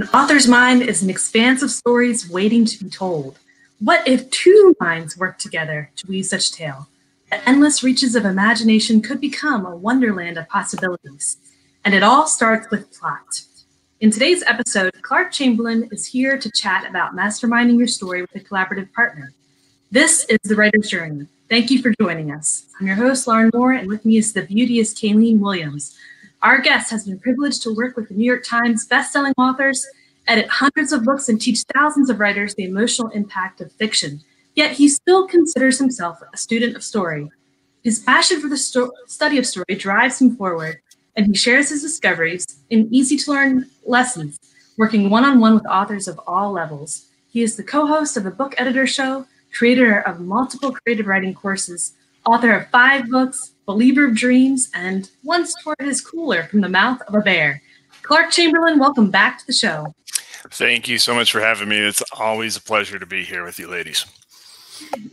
An author's mind is an expanse of stories waiting to be told. What if two minds work together to weave such tale? The endless reaches of imagination could become a wonderland of possibilities. And it all starts with plot. In today's episode, Clark Chamberlain is here to chat about masterminding your story with a collaborative partner. This is The Writer's Journey. Thank you for joining us. I'm your host, Lauren Moore, and with me is the beauteous Kalene Williams, our guest has been privileged to work with the New York Times bestselling authors, edit hundreds of books, and teach thousands of writers the emotional impact of fiction. Yet he still considers himself a student of story. His passion for the sto- study of story drives him forward, and he shares his discoveries in easy to learn lessons, working one on one with authors of all levels. He is the co host of the Book Editor Show, creator of multiple creative writing courses, author of five books, believer of dreams, and once poured his cooler from the mouth of a bear. Clark Chamberlain, welcome back to the show. Thank you so much for having me. It's always a pleasure to be here with you, ladies.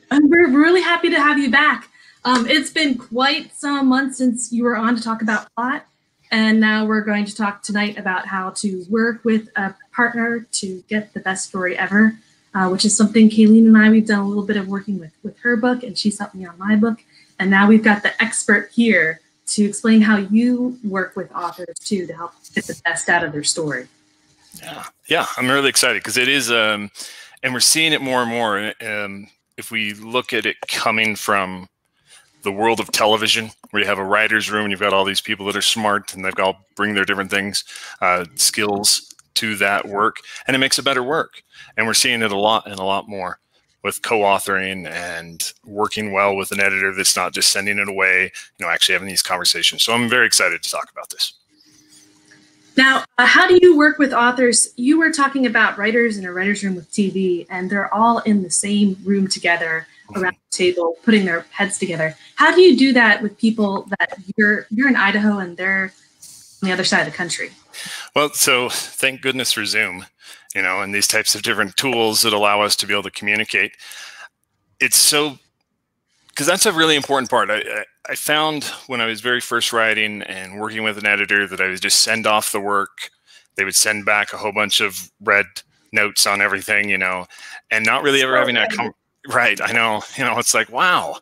And we're really happy to have you back. Um, it's been quite some months since you were on to talk about plot, and now we're going to talk tonight about how to work with a partner to get the best story ever uh, which is something Kalene and I, we've done a little bit of working with, with her book, and she's helped me on my book. And now we've got the expert here to explain how you work with authors too to help get the best out of their story. Yeah, yeah, I'm really excited because it is, um, and we're seeing it more and more. Um, if we look at it coming from the world of television, where you have a writer's room and you've got all these people that are smart and they've all bring their different things, uh, skills to that work, and it makes a better work. And we're seeing it a lot and a lot more with co-authoring and working well with an editor that's not just sending it away you know actually having these conversations. So i'm very excited to talk about this. Now uh, how do you work with authors? You were talking about writers in a writer's room with tv and they're all in the same room together mm-hmm. around the table putting their heads together. How do you do that with people that you're you're in idaho and they're on the other side of the country well so thank goodness for zoom you know, and these types of different tools that allow us to be able to communicate. It's so because that's a really important part. I, I found when I was very first writing and working with an editor that I would just send off the work. They would send back a whole bunch of red notes on everything, you know, and not really ever oh, having that. Com- right. I know. You know, it's like, wow,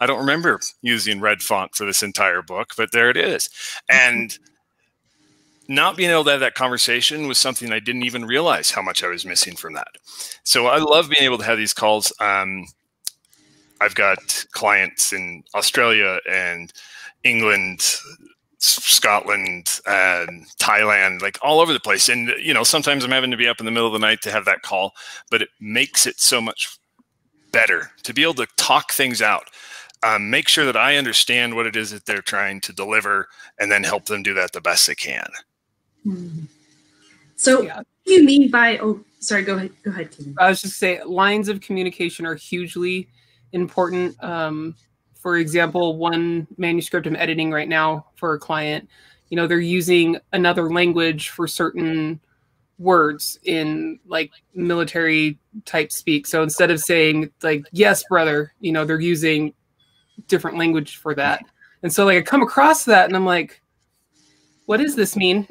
I don't remember using red font for this entire book, but there it is. Mm-hmm. And not being able to have that conversation was something I didn't even realize how much I was missing from that. So I love being able to have these calls. Um, I've got clients in Australia and England, Scotland, and Thailand, like all over the place. And, you know, sometimes I'm having to be up in the middle of the night to have that call, but it makes it so much better to be able to talk things out. Um, make sure that I understand what it is that they're trying to deliver and then help them do that the best they can. Hmm. So, yeah. what do you mean by? Oh, sorry. Go ahead. Go ahead. I was just say lines of communication are hugely important. Um, for example, one manuscript I'm editing right now for a client, you know, they're using another language for certain words in like military type speak. So instead of saying like "yes, brother," you know, they're using different language for that. And so like I come across that and I'm like, what does this mean?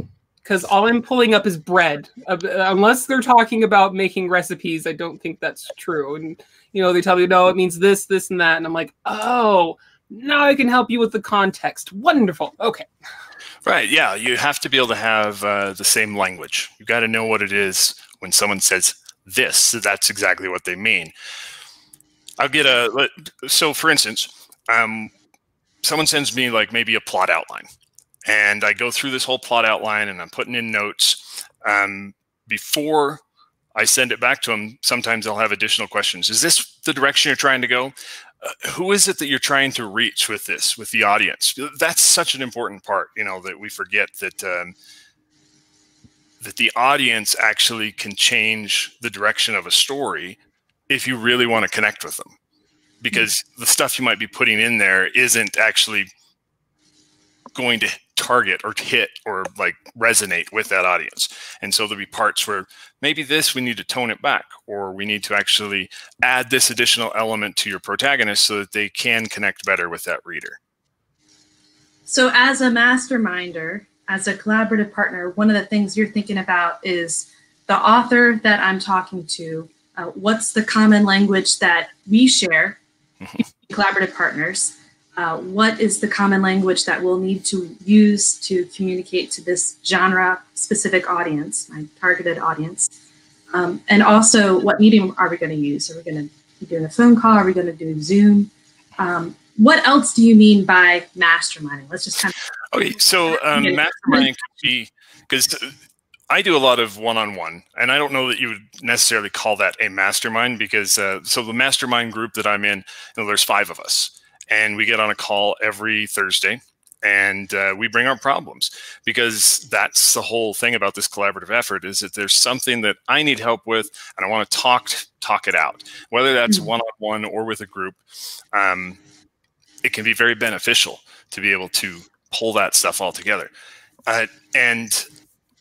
Because all I'm pulling up is bread. Uh, unless they're talking about making recipes, I don't think that's true. And you know, they tell me no, it means this, this, and that, and I'm like, oh, now I can help you with the context. Wonderful. Okay. Right. Yeah. You have to be able to have uh, the same language. You got to know what it is when someone says this. That's exactly what they mean. I'll get a so for instance, um, someone sends me like maybe a plot outline and I go through this whole plot outline and I'm putting in notes. Um, before I send it back to them, sometimes I'll have additional questions. Is this the direction you're trying to go? Uh, who is it that you're trying to reach with this, with the audience? That's such an important part, you know, that we forget that um, that the audience actually can change the direction of a story if you really want to connect with them, because the stuff you might be putting in there isn't actually going to target or hit or like resonate with that audience. And so there'll be parts where maybe this we need to tone it back or we need to actually add this additional element to your protagonist so that they can connect better with that reader. So as a masterminder, as a collaborative partner, one of the things you're thinking about is the author that I'm talking to, uh, what's the common language that we share, mm-hmm. collaborative partners, uh, what is the common language that we'll need to use to communicate to this genre specific audience, my targeted audience, um, and also what medium are we going to use? Are we going to be doing a phone call? Are we going to do Zoom? Um, what else do you mean by masterminding? Let's just kind of. Okay, so um, masterminding could be because I do a lot of one-on-one, and I don't know that you would necessarily call that a mastermind because uh, so the mastermind group that I'm in, you know, there's five of us, and we get on a call every Thursday, and uh, we bring our problems because that's the whole thing about this collaborative effort is that there's something that I need help with, and I want to talk talk it out, whether that's mm-hmm. one-on-one or with a group. Um, it can be very beneficial to be able to pull that stuff all together. Uh, and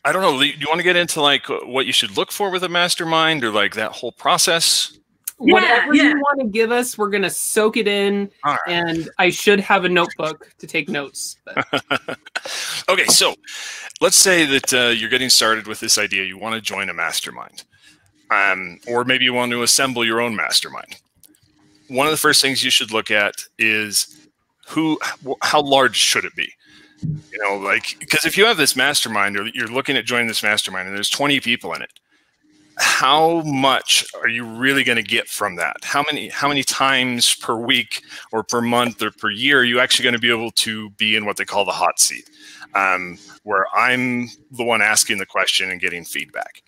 I don't know. Do you want to get into like what you should look for with a mastermind or like that whole process? Yeah, Whatever yeah. you want to give us, we're gonna soak it in, right. and I should have a notebook to take notes. okay, so let's say that uh, you're getting started with this idea. You want to join a mastermind, um, or maybe you want to assemble your own mastermind one of the first things you should look at is who how large should it be you know like because if you have this mastermind or you're looking at joining this mastermind and there's 20 people in it how much are you really going to get from that? How many how many times per week or per month or per year are you actually going to be able to be in what they call the hot seat? Um, where i'm the one asking the question and getting feedback.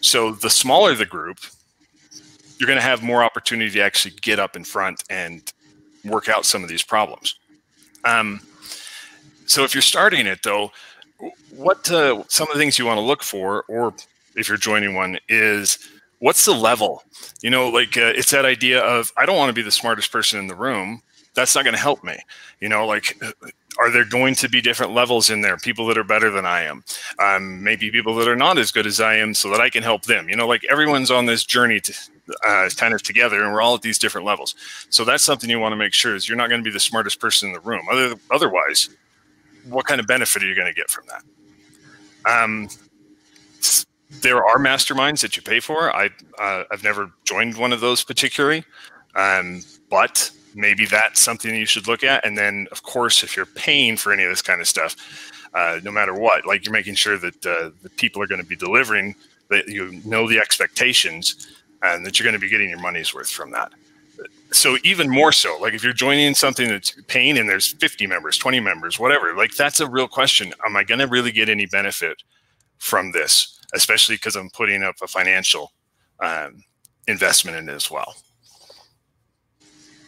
So the smaller the group you're going to have more opportunity to actually get up in front and work out some of these problems. Um, so if you're starting it though, what uh, some of the things you want to look for, or if you're joining one, is what's the level? You know, like uh, it's that idea of I don't want to be the smartest person in the room. That's not going to help me. You know, like are there going to be different levels in there? People that are better than I am, um, maybe people that are not as good as I am, so that I can help them. You know, like everyone's on this journey to uh, kind of together, and we're all at these different levels. So that's something you want to make sure is you're not going to be the smartest person in the room. Other, otherwise, what kind of benefit are you going to get from that? Um, there are masterminds that you pay for. I uh, I've never joined one of those particularly, um, but maybe that's something you should look at. And then, of course, if you're paying for any of this kind of stuff, uh, no matter what, like you're making sure that uh, the people are going to be delivering, that you know the expectations, and that you're going to be getting your money's worth from that. So even more so, like if you're joining something that's paying and there's 50 members, 20 members, whatever, like that's a real question. Am I going to really get any benefit from this? Especially because I'm putting up a financial um, investment in it as well.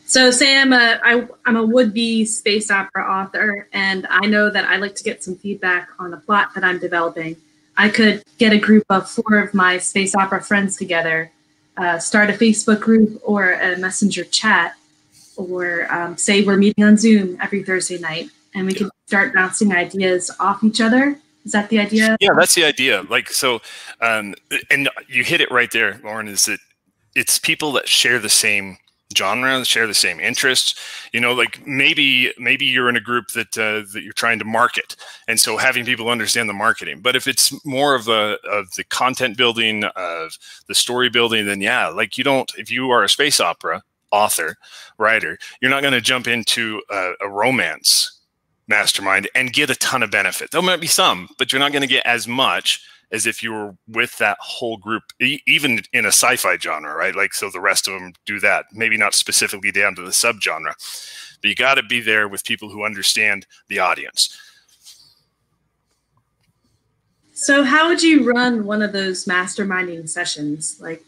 So say I'm a I, I'm a would-be space opera author, and I know that I like to get some feedback on the plot that I'm developing. I could get a group of four of my space opera friends together, uh, start a Facebook group or a messenger chat, or um, say we're meeting on Zoom every Thursday night, and we can start bouncing ideas off each other. Is that the idea? Yeah, that's the idea. Like so, um, and you hit it right there, Lauren. Is that it's people that share the same genre share the same interests you know like maybe maybe you're in a group that uh, that you're trying to market and so having people understand the marketing but if it's more of the of the content building of the story building then yeah like you don't if you are a space opera author writer you're not going to jump into a, a romance mastermind and get a ton of benefit there might be some but you're not going to get as much as if you were with that whole group, e- even in a sci-fi genre, right? Like, so the rest of them do that. Maybe not specifically down to the subgenre, but you got to be there with people who understand the audience. So, how would you run one of those masterminding sessions? Like,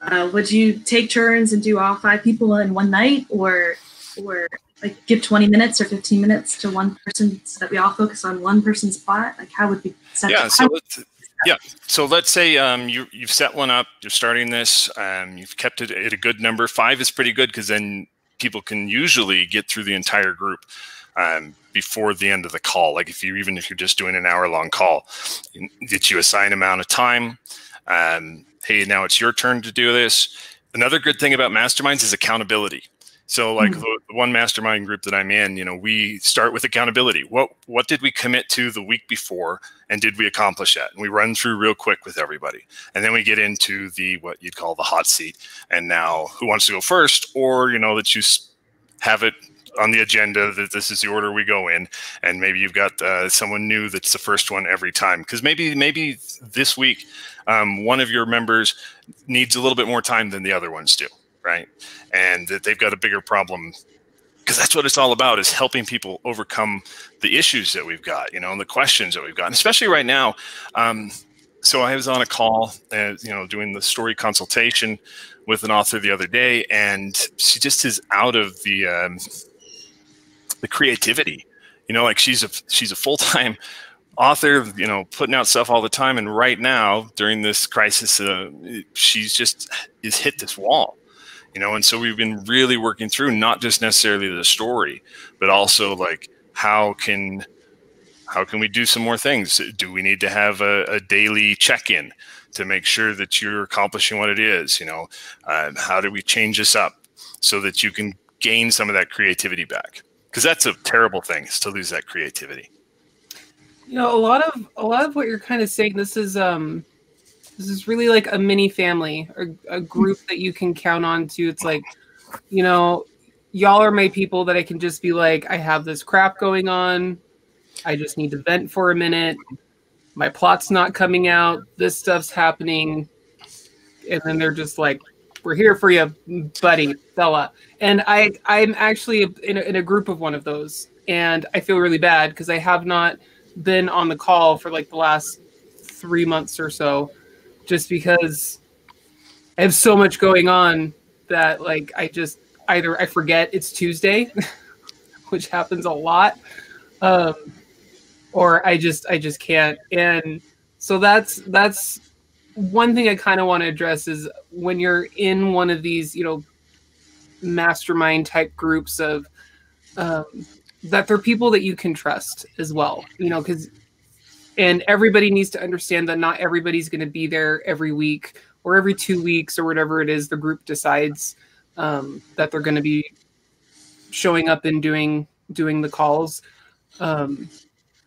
uh, would you take turns and do all five people in one night, or, or like give 20 minutes or 15 minutes to one person so that we all focus on one person's plot? Like, how would we set yeah, so yeah. So let's say um, you, you've set one up, you're starting this, um, you've kept it at a good number. Five is pretty good because then people can usually get through the entire group um, before the end of the call. Like if you even if you're just doing an hour long call, that you assign amount of time. Um, hey, now it's your turn to do this. Another good thing about masterminds is accountability. So like mm-hmm. the, the, one mastermind group that I'm in, you know, we start with accountability. What what did we commit to the week before and did we accomplish that? And we run through real quick with everybody. And then we get into the what you'd call the hot seat. And now who wants to go first or you know that you have it on the agenda that this is the order we go in and maybe you've got uh, someone new that's the first one every time because maybe maybe this week um, one of your members needs a little bit more time than the other ones do right? And that they've got a bigger problem. Because that's what it's all about is helping people overcome the issues that we've got you know and the questions that we've got. And especially right now um, so i was on a call uh, you know doing the story consultation with an author the other day and she just is out of the um, the creativity. You know like she's a she's a full-time author you know putting out stuff all the time and right now during this crisis uh, she's just is hit this wall you know and so we've been really working through not just necessarily the story but also like how can how can we do some more things? Do we need to have a, a daily check-in to make sure that you're accomplishing what it is you know? Uh, how do we change this up so that you can gain some of that creativity back? Because that's a terrible thing is to lose that creativity. You know a lot of a lot of what you're kind of saying this is um this is really like a mini family or a group that you can count on to. It's like you know y'all are my people that i can just be like i have this crap going on. I just need to vent for a minute. My plot's not coming out. This stuff's happening. And then they're just like we're here for you, buddy, fella. And I, I'm actually in a, in a group of one of those, and I feel really bad because I have not been on the call for like the last three months or so, just because I have so much going on that like I just either I forget it's Tuesday, which happens a lot, um, or I just I just can't. And so that's that's one thing I kind of want to address is when you're in one of these, you know, mastermind type groups of um, that they're people that you can trust as well, you know, because and everybody needs to understand that not everybody's going to be there every week or every two weeks or whatever it is the group decides um, that they're going to be showing up and doing doing the calls. Um,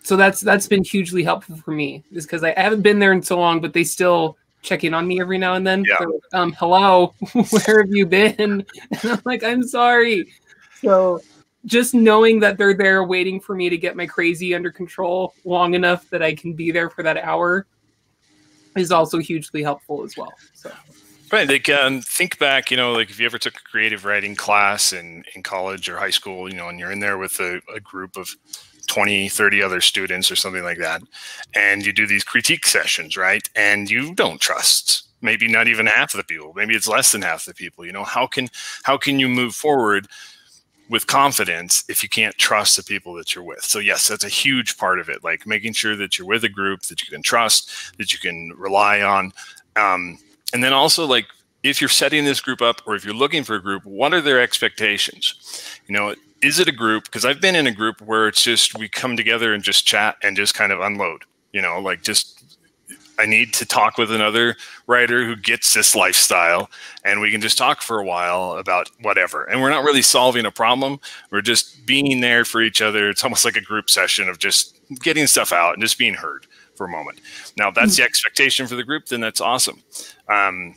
so that's that's been hugely helpful for me is because I, I, haven't been there in so long but they still check in on me every now and then yeah. So, um hello where have you been and i'm like i'm sorry so just knowing that they're there waiting for me to get my crazy under control long enough that i can be there for that hour is also hugely helpful as well so Right. Like, um, think back, you know, like if you ever took a creative writing class in, in college or high school, you know, and you're in there with a, a group of 20 30 other students or something like that and you do these critique sessions right and you don't trust maybe not even half of the people maybe it's less than half the people you know how can how can you move forward with confidence if you can't trust the people that you're with so yes that's a huge part of it like making sure that you're with a group that you can trust that you can rely on um, and then also like if you're setting this group up or if you're looking for a group what are their expectations you know is it a group? Because I've been in a group where it's just we come together and just chat and just kind of unload. You know, like just I need to talk with another writer who gets this lifestyle, and we can just talk for a while about whatever. And we're not really solving a problem. We're just being there for each other. It's almost like a group session of just getting stuff out and just being heard for a moment. Now, if that's the expectation for the group, then that's awesome. Um,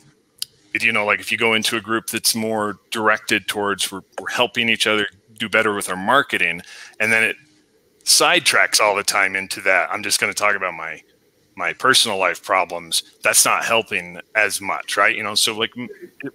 you know, like if you go into a group that's more directed towards we're, we're helping each other do better with our marketing and then it sidetracks all the time into that i'm just going to talk about my my personal life problems that's not helping as much right you know so like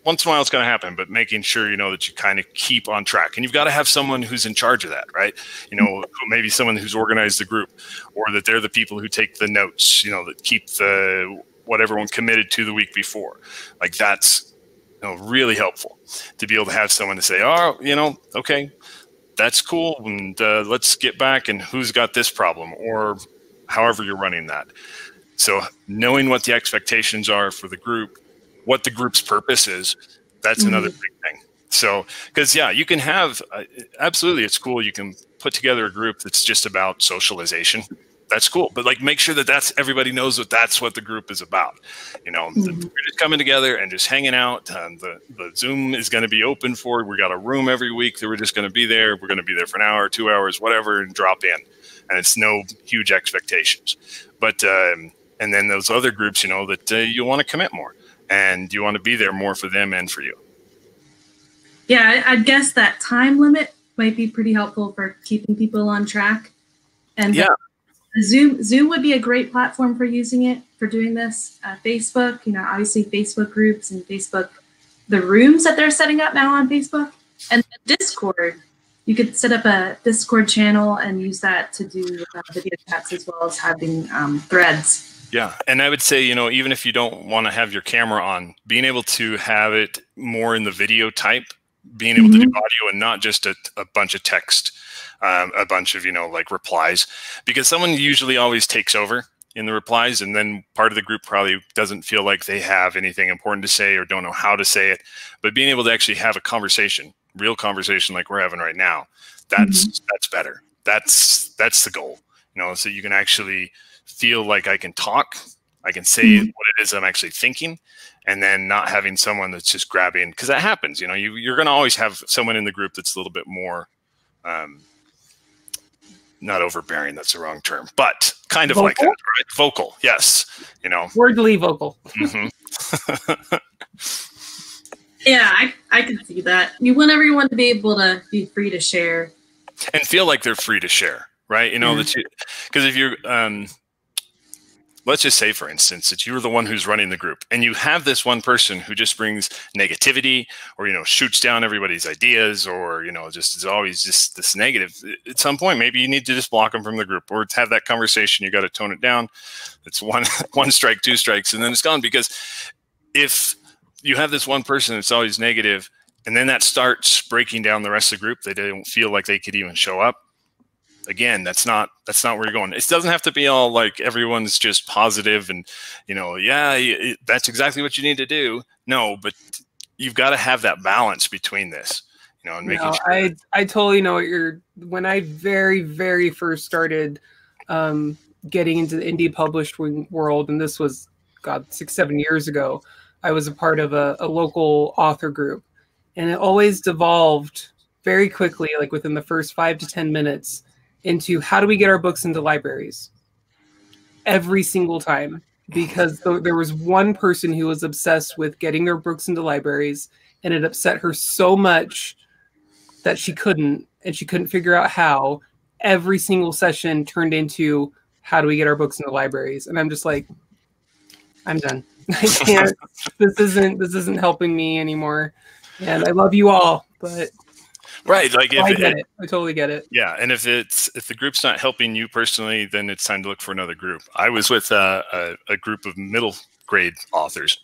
once in a while it's going to happen but making sure you know that you kind of keep on track and you've got to have someone who's in charge of that right you know maybe someone who's organized the group or that they're the people who take the notes you know that keep the what everyone committed to the week before like that's you know really helpful to be able to have someone to say oh you know okay that's cool. And uh, let's get back and who's got this problem or however you're running that. So knowing what the expectations are for the group, what the group's purpose is, that's mm-hmm. another big thing. So, because yeah, you can have uh, absolutely, it's cool. You can put together a group that's just about socialization, that's cool. But like, make sure that that's everybody knows that that's what the group is about. You know, mm-hmm. we're just coming together and just hanging out. Um, the the Zoom is going to be open for. We got a room every week that we're just going to be there. We're going to be there for an hour, two hours, whatever, and drop in. And it's no huge expectations. But um, and then those other groups, you know, that uh, you want to commit more and you want to be there more for them and for you. Yeah, I, I guess that time limit might be pretty helpful for keeping people on track. And yeah. Zoom Zoom would be a great platform for using it for doing this. Uh, Facebook, you know, obviously Facebook groups and Facebook, the rooms that they're setting up now on Facebook, and Discord. You could set up a Discord channel and use that to do uh, video chats as well as having um, threads. Yeah, and I would say, you know, even if you don't want to have your camera on, being able to have it more in the video type, being able mm-hmm. to do mm-hmm. audio and not just a, a bunch of text um, a bunch of you know like replies because someone usually always takes over in the replies and then part of the group probably doesn't feel like they have anything important to say or don't know how to say it but being able to actually have a conversation real conversation like we're having right now that's mm-hmm. that's better that's that's the goal you know so you can actually feel like i can talk i can say mm-hmm. what it is i'm actually thinking and then not having someone that's just grabbing because that happens you know you, you're going to always have someone in the group that's a little bit more um, not overbearing that's the wrong term but kind of vocal? like that right vocal yes you know wordly vocal mm-hmm. yeah I, I can see that you want everyone to be able to be free to share and feel like they're free to share right you know mm-hmm. that because if you're um let's just say for instance that you're the one who's running the group and you have this one person who just brings negativity or you know shoots down everybody's ideas or you know just is always just this negative at some point maybe you need to just block them from the group or have that conversation. You got to tone it down. It's one one strike two strikes and then it's gone because if you have this one person that's always negative and then that starts breaking down the rest of the group they don't feel like they could even show up again that's not that's not where you're going. It doesn't have to be all like everyone's just positive and you know yeah it, that's exactly what you need to do. No but you've got to have that balance between this you know and making no, sure i i totally know what you're when i very very first started um getting into the indie published world and this was god six seven years ago i was a part of a, a local author group. And it always devolved very quickly like within the first five to ten minutes into how do we get our books into libraries every single time? Because th- there was one person who was obsessed with getting their books into libraries and it upset her so much that she couldn't and she couldn't figure out how every single session turned into how do we get our books into libraries? And i'm just like i'm done. I can't this isn't this isn't helping me anymore. And i love you all but right like if I get it, it, i totally get it. Yeah and if it's if the group's not helping you personally then it's time to look for another group. I was with uh, a, a group of middle grade authors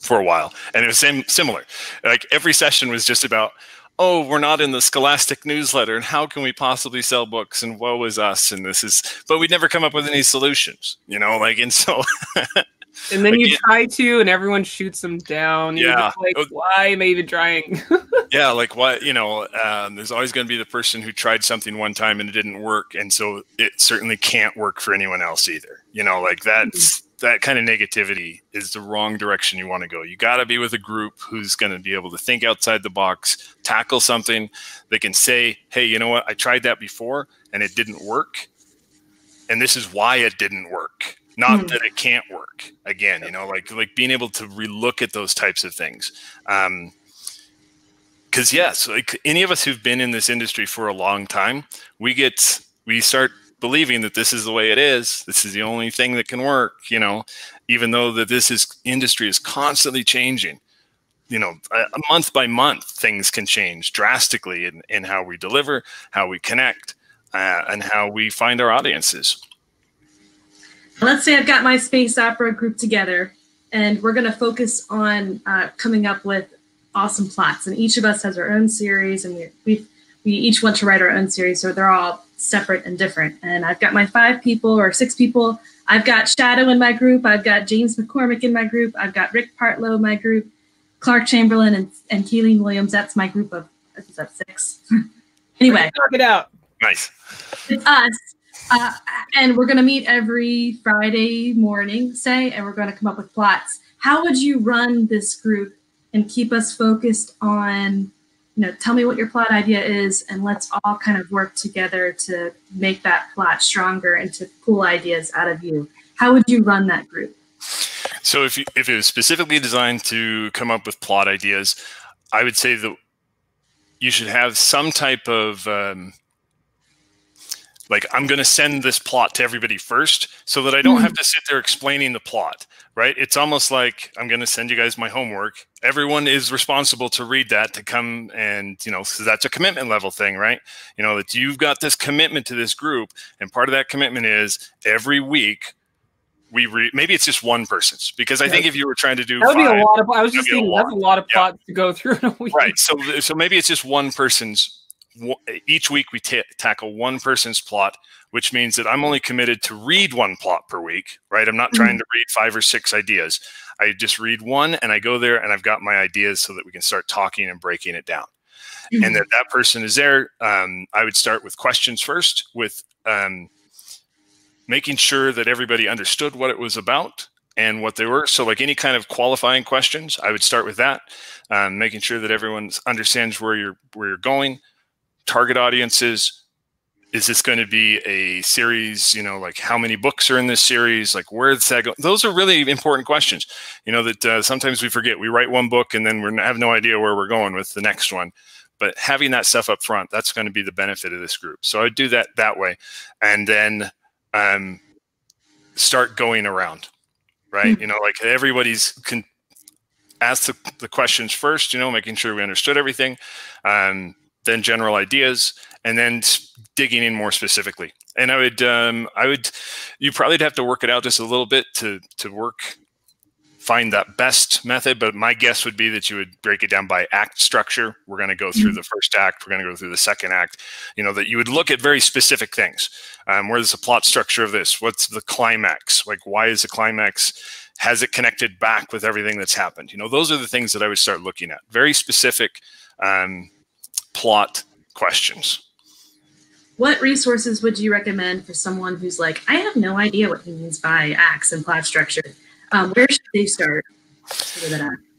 for a while and it was same similar. Like every session was just about oh we're not in the scholastic newsletter and how can we possibly sell books and woe is us and this is but we'd never come up with any solutions you know like and so And then you try to, and everyone shoots them down. Yeah. like, why am I even trying? yeah, like what you know, um, there's always going to be the person who tried something one time and it didn't work, and so it certainly can't work for anyone else either. You know, like that's mm-hmm. that kind of negativity is the wrong direction you want to go. You got to be with a group who's going to be able to think outside the box, tackle something. They can say, "Hey, you know what? I tried that before and it didn't work, and this is why it didn't work." Not mm. that it can't work again you know like like being able to relook at those types of things. Um because yes like any of us who've been in this industry for a long time we get we start believing that this is the way it is this is the only thing that can work you know even though that this is industry is constantly changing. You know a, a month by month things can change drastically in, in how we deliver how we connect uh, and how we find our audiences let's say I've got my space opera group together, and we're going to focus on uh, coming up with awesome plots. And each of us has our own series, and we we we each want to write our own series, so they're all separate and different. And I've got my five people or six people. I've got Shadow in my group. I've got James McCormick in my group. I've got Rick Partlow in my group. Clark Chamberlain and, and Kalene Williams. That's my group of is that six? anyway, knock it out. Nice. It's us Uh, and we're going to meet every Friday morning, say, and we're going to come up with plots. How would you run this group and keep us focused on, you know, tell me what your plot idea is, and let's all kind of work together to make that plot stronger and to pull ideas out of you? How would you run that group? So if you, if it was specifically designed to come up with plot ideas, I would say that you should have some type of um, like I'm going to send this plot to everybody first so that I don't have mm-hmm. to sit there explaining the plot, right? It's almost like I'm going to send you guys my homework. Everyone is responsible to read that to come and, you know, so that's a commitment level thing, right? You know, that you've got this commitment to this group and part of that commitment is every week we read maybe it's just one person's because I yeah. think if you were trying to do that would five, be a lot of I was just thinking that's a lot of plots yeah. to go through in a week. Right. So so maybe it's just one person's each week we tackle one person's plot, which means that I'm only committed to read one plot per week, right? I'm not mm-hmm. trying to read five or six ideas. I just read one and I go there and I've got my ideas so that we can start talking and breaking it down. Mm-hmm. And that that person is there. Um, I would start with questions first, with um, making sure that everybody understood what it was about and what they were. So, like any kind of qualifying questions, I would start with that, um, making sure that everyone understands where you're where you're going target audiences. Is this going to be a series you know like how many books are in this series? Like where's that go? Those are really important questions. You know that uh, sometimes we forget. We write one book and then we have no idea where we're going with the next one. But having that stuff up front that's going to be the benefit of this group. So i do that that way. And then um, start going around right? Mm-hmm. you know like everybody's can ask the, the questions first you know making sure we understood everything. Um, then general ideas, and then digging in more specifically. And I would, um, I would, you probably have to work it out just a little bit to to work, find that best method. But my guess would be that you would break it down by act structure. We're going to go through mm-hmm. the first act. We're going to go through the second act. You know that you would look at very specific things. Um, where's the plot structure of this? What's the climax? Like, why is the climax? Has it connected back with everything that's happened? You know, those are the things that I would start looking at. Very specific. Um, plot questions. What resources would you recommend for someone who's like, I have no idea what he means by acts and plot structure? Um, where should they start?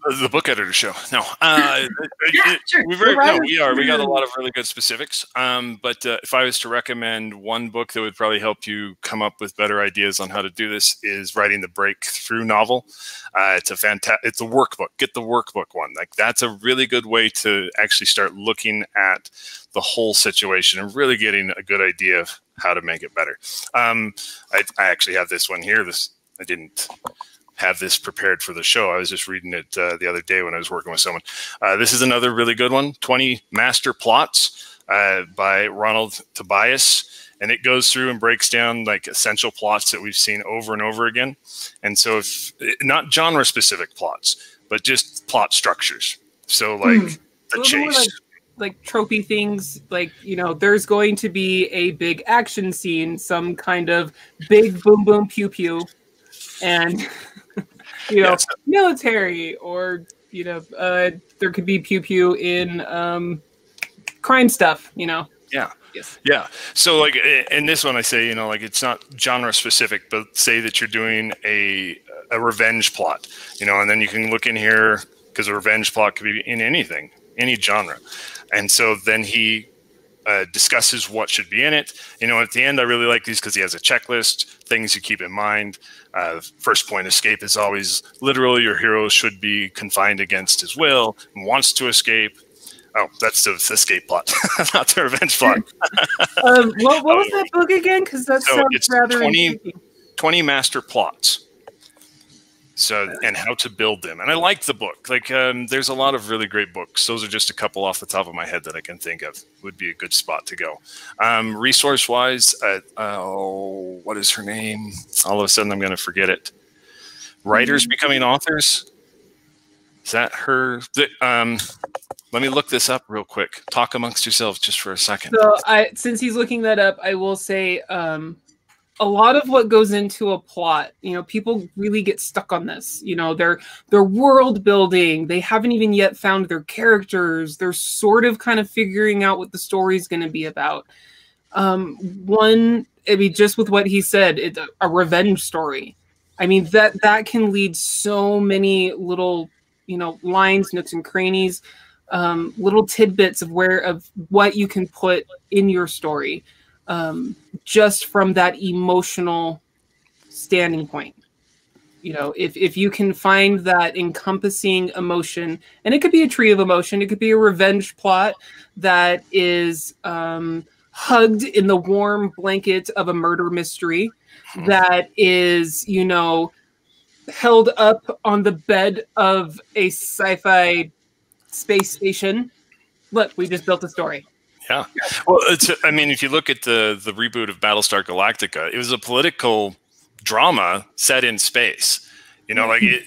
The book editor show. No, uh, yeah, sure. we very, no, we are. We got a lot of really good specifics. Um, but uh, if I was to recommend one book that would probably help you come up with better ideas on how to do this, is writing the Breakthrough novel. Uh, it's a fantastic. It's a workbook. Get the workbook one. Like that's a really good way to actually start looking at the whole situation and really getting a good idea of how to make it better. Um, I, I actually have this one here. This I didn't have this prepared for the show. I was just reading it uh, the other day when I was working with someone. Uh, this is another really good one 20 Master Plots uh, by Ronald Tobias. And it goes through and breaks down like essential plots that we've seen over and over again. And so, if not genre specific plots, but just plot structures. So, like mm. the chase. Like, like tropey things like you know there's going to be a big action scene some kind of big boom boom pew pew and you know, yes. military or you know, uh, there could be pew pew in um, crime stuff. You know. Yeah. Yes. Yeah. So like in this one, I say you know like it's not genre specific, but say that you're doing a a revenge plot, you know, and then you can look in here because a revenge plot could be in anything, any genre, and so then he uh, discusses what should be in it. You know, at the end, I really like these because he has a checklist, things you keep in mind. Uh, first point escape is always literal. Your hero should be confined against his will and wants to escape. Oh, that's the escape plot, not the revenge plot. um, what, what, was that book again? Because that so sounds rather 20, 20 master plots so and how to build them. And i like the book. Like um, there's a lot of really great books. Those are just a couple off the top of my head that i can think of would be a good spot to go. Um, resource wise uh, oh what is her name? All of a sudden i'm going to forget it. Writers mm-hmm. becoming authors? Is that her? Um, let me look this up real quick. Talk amongst yourselves just for a second. So i since he's looking that up i will say um, a lot of what goes into a plot you know people really get stuck on this you know they're they're world building. They haven't even yet found their characters. They're sort of kind of figuring out what the story is going to be about. Um, one I mean, just with what he said, it, a revenge story. I mean that that can lead so many little, you know, lines, nooks, and crannies, um, little tidbits of where of what you can put in your story, um, just from that emotional standing point. You know if if you can find that encompassing emotion and it could be a tree of emotion it could be a revenge plot that is um, hugged in the warm blanket of a murder mystery hmm. that is you know held up on the bed of a sci-fi space station. Look we just built a story yeah well it's i mean if you look at the the reboot of battlestar galactica it was a political drama set in space. You know, like it,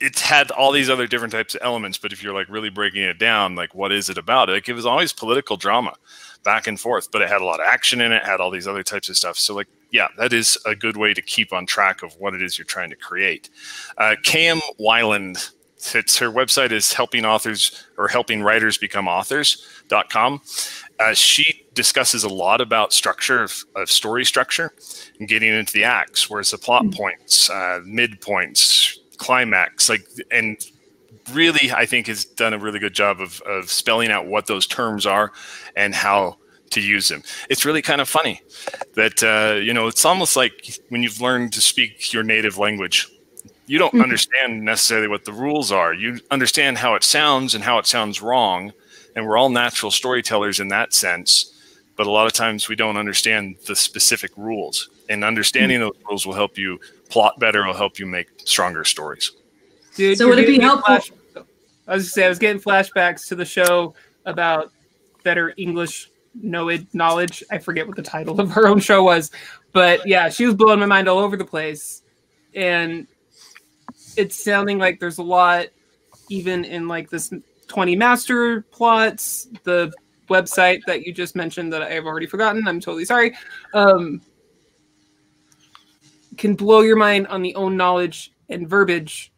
it's had all these other different types of elements, but if you're like really breaking it down, like what is it about? Like it was always political drama back and forth, but it had a lot of action in it, had all these other types of stuff. So like, yeah, that is a good way to keep on track of what it is you're trying to create. Uh, KM Weiland, it's her website is helping authors or helping writers become authors.com. Uh, she discusses a lot about structure of, of, story structure and getting into the acts, whereas the plot mm-hmm. points, uh, midpoints, climax, like, and really, I think has done a really good job of, of spelling out what those terms are and how to use them. It's really kind of funny that, uh, you know, it's almost like when you've learned to speak your native language, you don't mm-hmm. understand necessarily what the rules are. You understand how it sounds and how it sounds wrong and we're all natural storytellers in that sense but a lot of times we don't understand the specific rules and understanding those rules will help you plot better will help you make stronger stories Dude, so would it be helpful flash- i was just say i was getting flashbacks to the show about better english knowledge i forget what the title of her own show was but yeah she was blowing my mind all over the place and it's sounding like there's a lot even in like this 20 master plots, the website that you just mentioned that I have already forgotten. I'm totally sorry. Um, can blow your mind on the own knowledge and verbiage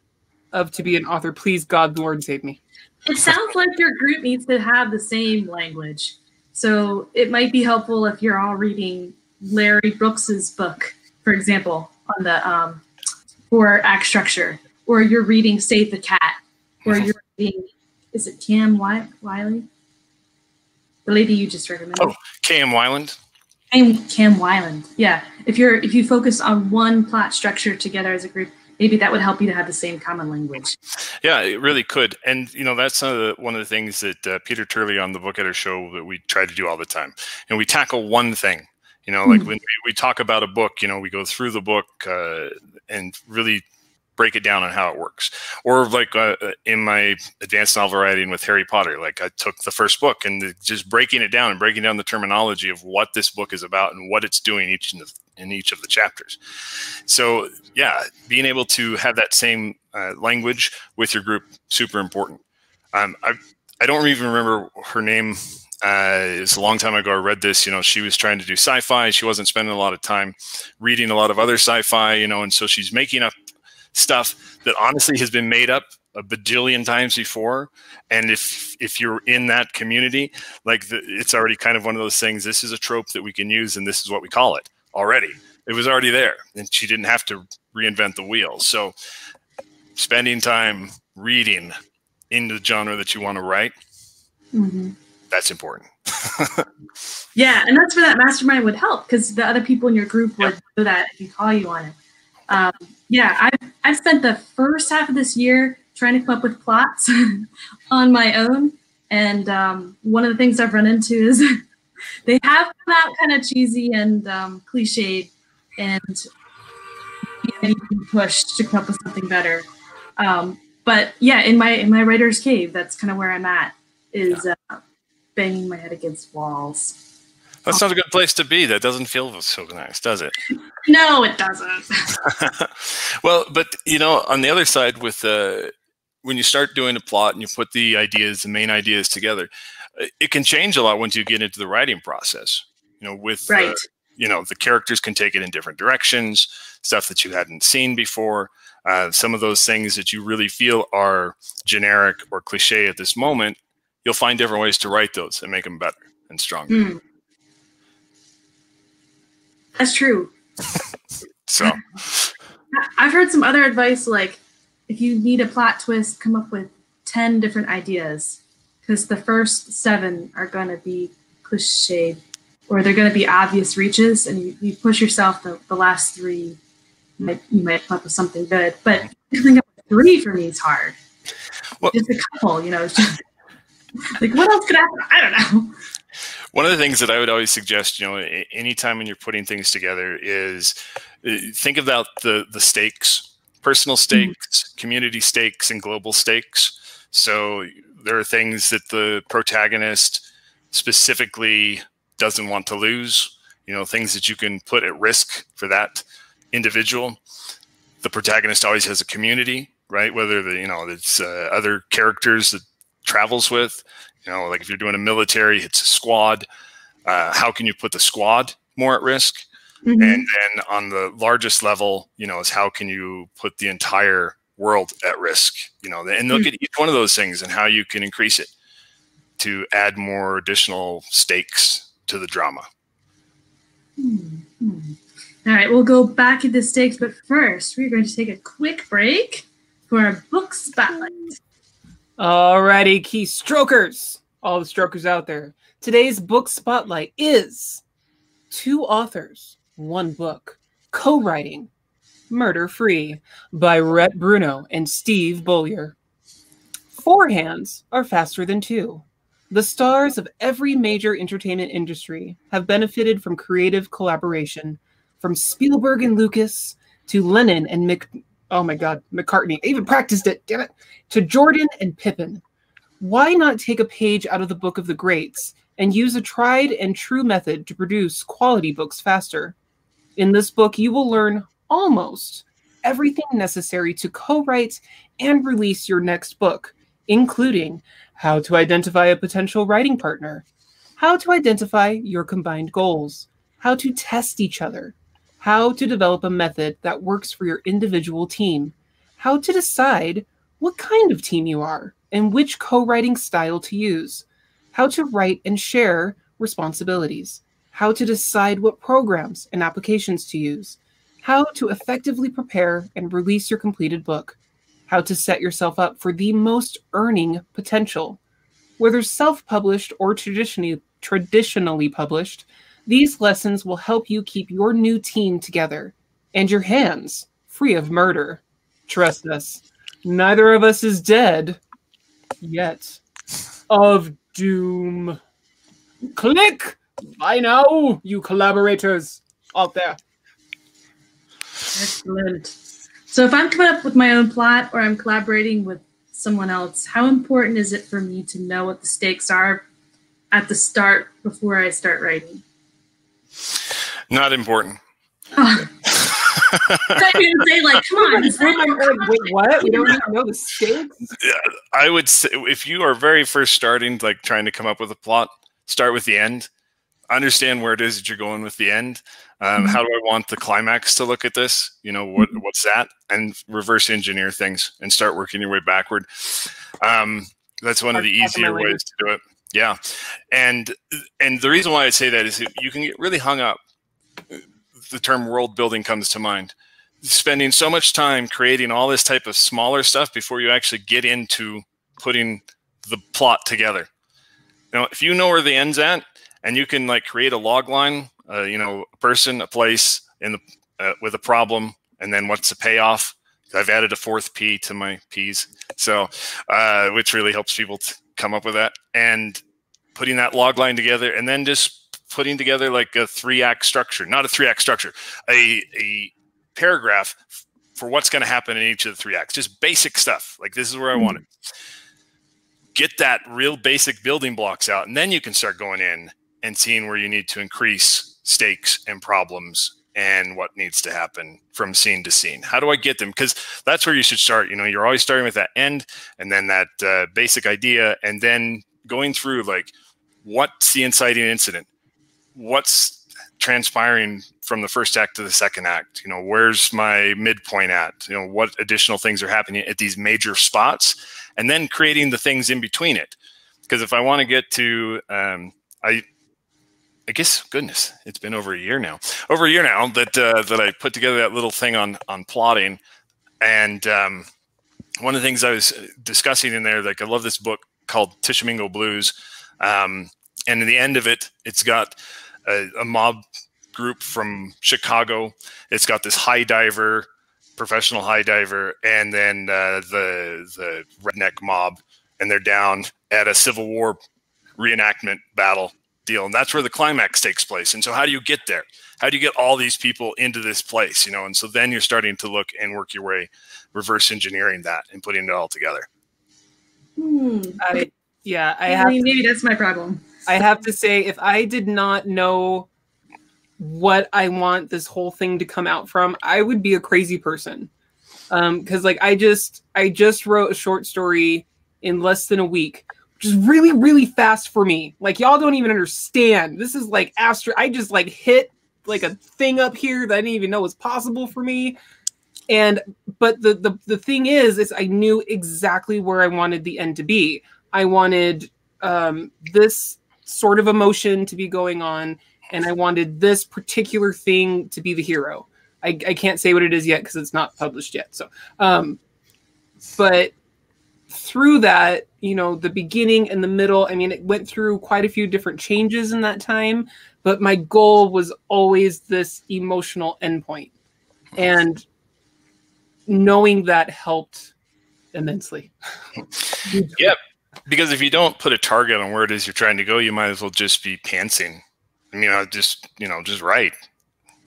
of to be an author. Please, God, Lord, save me. It sounds like your group needs to have the same language. So it might be helpful if you're all reading Larry Brooks's book, for example, on the um, four act structure, or you're reading Save the Cat, or you're reading is it Cam Wiley? The lady you just recommended. Oh, Cam Weiland. Cam, Cam Weiland. Yeah. If you're if you focus on one plot structure together as a group, maybe that would help you to have the same common language. Yeah, it really could. And you know, that's uh, one of the things that uh, Peter Turley on the Book Editor Show that we try to do all the time. And we tackle one thing. You know, like mm-hmm. when we, we, talk about a book, you know, we go through the book uh, and really break it down on how it works. Or like uh, uh, in my advanced novel writing with Harry Potter, like I took the first book and just breaking it down and breaking down the terminology of what this book is about and what it's doing each in, the, in each of the chapters. So yeah, being able to have that same uh, language with your group super important. Um, I I don't even remember her name. Uh, it was a long time ago. I read this. You know, she was trying to do sci-fi. She wasn't spending a lot of time reading a lot of other sci-fi. You know, and so she's making up stuff that honestly has been made up a bajillion times before. And if if you're in that community like the, it's already kind of one of those things this is a trope that we can use and this is what we call it already. It was already there and she didn't have to reinvent the wheel. So spending time reading in the genre that you want to write mm-hmm. that's important. Yeah and that's where that mastermind would help because the other people in your group would yep. do that if you call you on it um, yeah, I've, I've spent the first half of this year trying to come up with plots on my own. And um, one of the things I've run into is they have come out kind of cheesy and um, cliched, and you can push to come up with something better. Um, but yeah, in my in my writer's cave, that's kind of where I'm at. Is uh, banging my head against walls. That's not a good place to be. That doesn't feel so nice, does it? No, it doesn't. well, but you know, on the other side, with uh, when you start doing a plot and you put the ideas, the main ideas together, it can change a lot once you get into the writing process. You know, with right. Uh, you know, the characters can take it in different directions, stuff that you hadn't seen before. Uh, some of those things that you really feel are generic or cliche at this moment, you'll find different ways to write those and make them better and stronger. Mm. That's true. so. I've heard some other advice like if you need a plot twist, come up with 10 different ideas. Because the first seven are going to be cliched or they're going to be obvious reaches and you, you push yourself the, the last three you might, you might come up with something good. But coming up with three for me is hard. Well, just a couple you know it's just like what else could happen? I don't know one of the things that i would always suggest you know anytime when you're putting things together is uh, think about the the stakes personal mm-hmm. stakes community stakes and global stakes. So there are things that the protagonist specifically doesn't want to lose you know things that you can put at risk for that individual. The protagonist always has a community right? Whether the you know it's uh, other characters that travels with you know like if you're doing a military it's a squad uh, how can you put the squad more at risk mm-hmm. and then on the largest level you know is how can you put the entire world at risk you know and look mm-hmm. at each one of those things and how you can increase it to add more additional stakes to the drama. Mm-hmm. All right, we'll go back at the stakes, but first we're going to take a quick break for our book spotlight. Alrighty, key strokers, all the strokers out there. Today's book spotlight is two authors, one book, co-writing, Murder Free by Rhett Bruno and Steve Beaulieu. Four hands are faster than two. The stars of every major entertainment industry have benefited from creative collaboration, from Spielberg and Lucas to Lennon and Mc. Oh my God, McCartney. I even practiced it. Damn it. To Jordan and Pippin. Why not take a page out of the book of the greats and use a tried and true method to produce quality books faster? In this book, you will learn almost everything necessary to co-write and release your next book, including how to identify a potential writing partner, how to identify your combined goals, how to test each other, how to develop a method that works for your individual team, how to decide what kind of team you are and which co writing style to use, how to write and share responsibilities, how to decide what programs and applications to use, how to effectively prepare and release your completed book how to set yourself up for the most earning potential. Whether self published or traditionally, traditionally published, these lessons will help you keep your new team together and your hands free of murder. Trust us, neither of us is dead yet. Of doom. Click! Bye now, you collaborators out there. Excellent. So if I'm coming up with my own plot or I'm collaborating with someone else, how important is it for me to know what the stakes are at the start before I start writing? Not important. I say like, come on, wait, what? We don't even know the stakes. Yeah, I would say if you are very first starting, like trying to come up with a plot, start with the end. Understand where it is that you're going with the end, um, mm-hmm. How do I want the climax to look at this? You know, what, mm-hmm. what's that? And reverse engineer things and start working your way backward. Um, that's one of the easier ways to do it. Yeah, and and the reason why I say that is you can get really hung up. The term world building comes to mind. Spending so much time creating all this type of smaller stuff before you actually get into putting the plot together. Now, if you know where the end's at, and you can like create a log line uh, you know, a person, a place in the uh, with a problem, and then what's the payoff? I've added a fourth P to my P's, so uh, which really helps people come up with that and putting that log line together, and then just putting together like a three act structure, not a three act structure, a a paragraph for what's going to happen in each of the three acts, just basic stuff. Like this is where I want it. Get that real basic building blocks out, and then you can start going in and seeing where you need to increase stakes and problems and what needs to happen from scene to scene. How do I get them? Because that's where you should start. You know, you're always starting with that end and then that uh, basic idea, and then going through like what's the inciting incident, what's transpiring from the first act to the second act. You know, where's my midpoint at? You know, what additional things are happening at these major spots, and then creating the things in between it. Because if I want to get to, um, I I guess goodness, it's been over a year now. Over a year now that uh, that I put together that little thing on on plotting, and um, one of the things I was discussing in there, like I love this book called Tishomingo Blues, um, and in the end of it, it's got a, a mob group from Chicago. It's got this high diver, professional high diver, and then uh, the the redneck mob, and they're down at a Civil War reenactment battle deal, and that's where the climax takes place. And so, how do you get there? How do you get all these people into this place? You know, and so then you're starting to look and work your way, reverse engineering that and putting it all together. Hmm. I, yeah, I have. Maybe that's my problem. I have to say, if I did not know what I want this whole thing to come out from, I would be a crazy person. Um, because like I just I just wrote a short story in less than a week, which is really, really fast for me. Like y'all don't even understand. This is like astro I just like hit like a thing up here that I didn't even know was possible for me. And but the the the thing is, is I knew exactly where I wanted the end to be. I wanted um this sort of emotion to be going on and I wanted this particular thing to be the hero. I, I can't say what it is yet because it's not published yet. So, um, but through that, you know, the beginning and the middle, I mean, it went through quite a few different changes in that time, but my goal was always this emotional endpoint. And knowing that helped immensely. yep. Because if you don't put a target on where it is you're trying to go, you might as well just be pantsing you know, just you know, just right.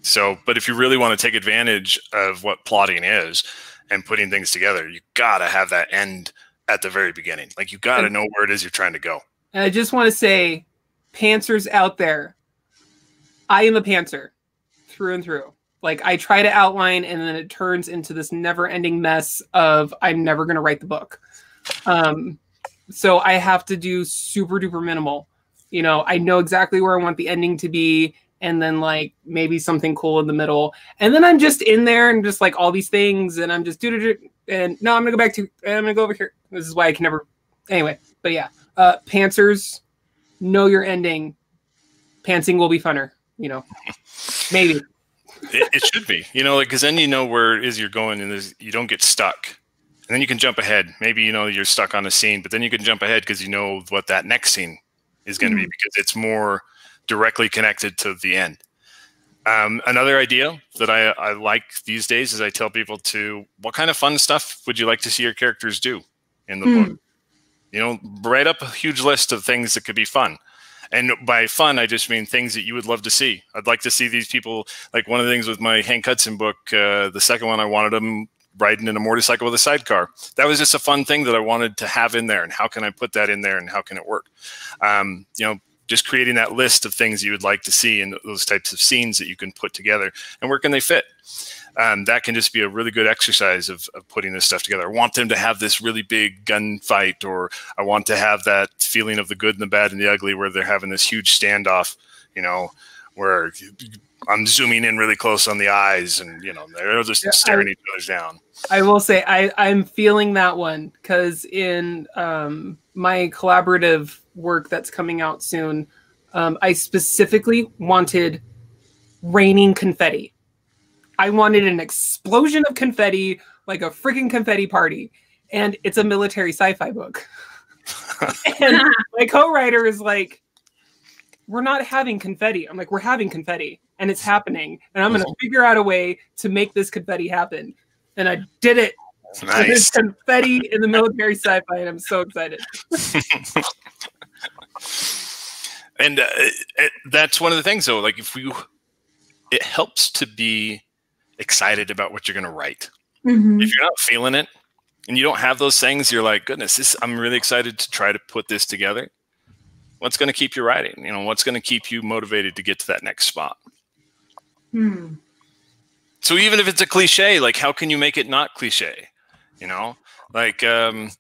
So, but if you really want to take advantage of what plotting is and putting things together, you gotta have that end at the very beginning. Like you gotta know where it is you're trying to go. And I just want to say, pantsers out there, I am a pantser through and through. Like I try to outline, and then it turns into this never-ending mess of I'm never gonna write the book. Um, so I have to do super duper minimal you know, I know exactly where I want the ending to be, and then like maybe something cool in the middle, and then I'm just in there and just like all these things, and I'm just do do and no, I'm gonna go back to, I'm gonna go over here. This is why I can never. Anyway, but yeah, uh, pantsers, know your ending. Pantsing will be funner, you know, maybe. it, it, should be, you know, like because then you know where it is you're going, and you don't get stuck and then you can jump ahead. Maybe you know you're stuck on a scene, but then you can jump ahead because you know what that next scene is going to mm-hmm. be because it's more directly connected to the end. Um, another idea that I, I like these days is I tell people to what kind of fun stuff would you like to see your characters do in the mm. book? You know, write up a huge list of things that could be fun. And by fun, I just mean things that you would love to see. I'd like to see these people, like one of the things with my Hank Hudson book, uh, the second one, I wanted them riding in a motorcycle with a sidecar. That was just a fun thing that I wanted to have in there. And how can I put that in there and how can it work? Um, you know, just creating that list of things you would like to see and those types of scenes that you can put together and where can they fit? Um, that can just be a really good exercise of, of putting this stuff together. I want them to have this really big gunfight, or I want to have that feeling of the good and the bad and the ugly where they're having this huge standoff, you know, where I'm zooming in really close on the eyes, and you know they're just yeah, staring I, each other down. I will say I I'm feeling that one because in um, my collaborative work that's coming out soon, um, I specifically wanted raining confetti. I wanted an explosion of confetti, like a freaking confetti party, and it's a military sci-fi book. and my co-writer is like, "We're not having confetti." I'm like, "We're having confetti." and it's happening. And I'm going to figure out a way to make this confetti happen. And I did it. Nice. There's confetti in the military sci-fi, and I'm so excited. and uh, it, that's one of the things, though. Like if you, it helps to be excited about what you're going to write. Mm-hmm. If you're not feeling it, and you don't have those things, you're like, goodness, this, I'm really excited to try to put this together. What's going to keep you writing? You know, what's going to keep you motivated to get to that next spot? Hmm. So even if it's a cliche, like how can you make it not cliche? You know, like um,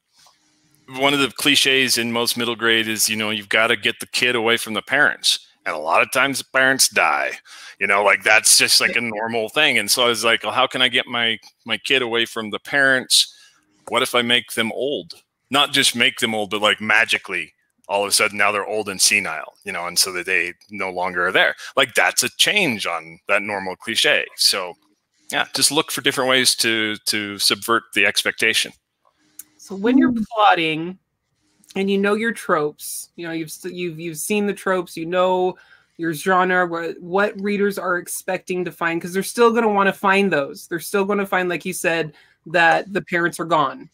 one of the cliches in most middle grade is, you know, you've got to get the kid away from the parents. And a lot of times the parents die, you know, like that's just like a normal thing. And so I was like, well, how can I get my, my kid away from the parents? What if I make them old? Not just make them old, but like magically all of a sudden now they're old and senile, you know, and so that they no longer are there. Like that's a change on that normal cliche. So yeah, just look for different ways to to subvert the expectation. So when you're hmm. plotting and you know your tropes, you know you've you've you've seen the tropes, you know your genre, what what readers are expecting to find because they're still going to want to find those. They're still going to find like you said that the parents are gone.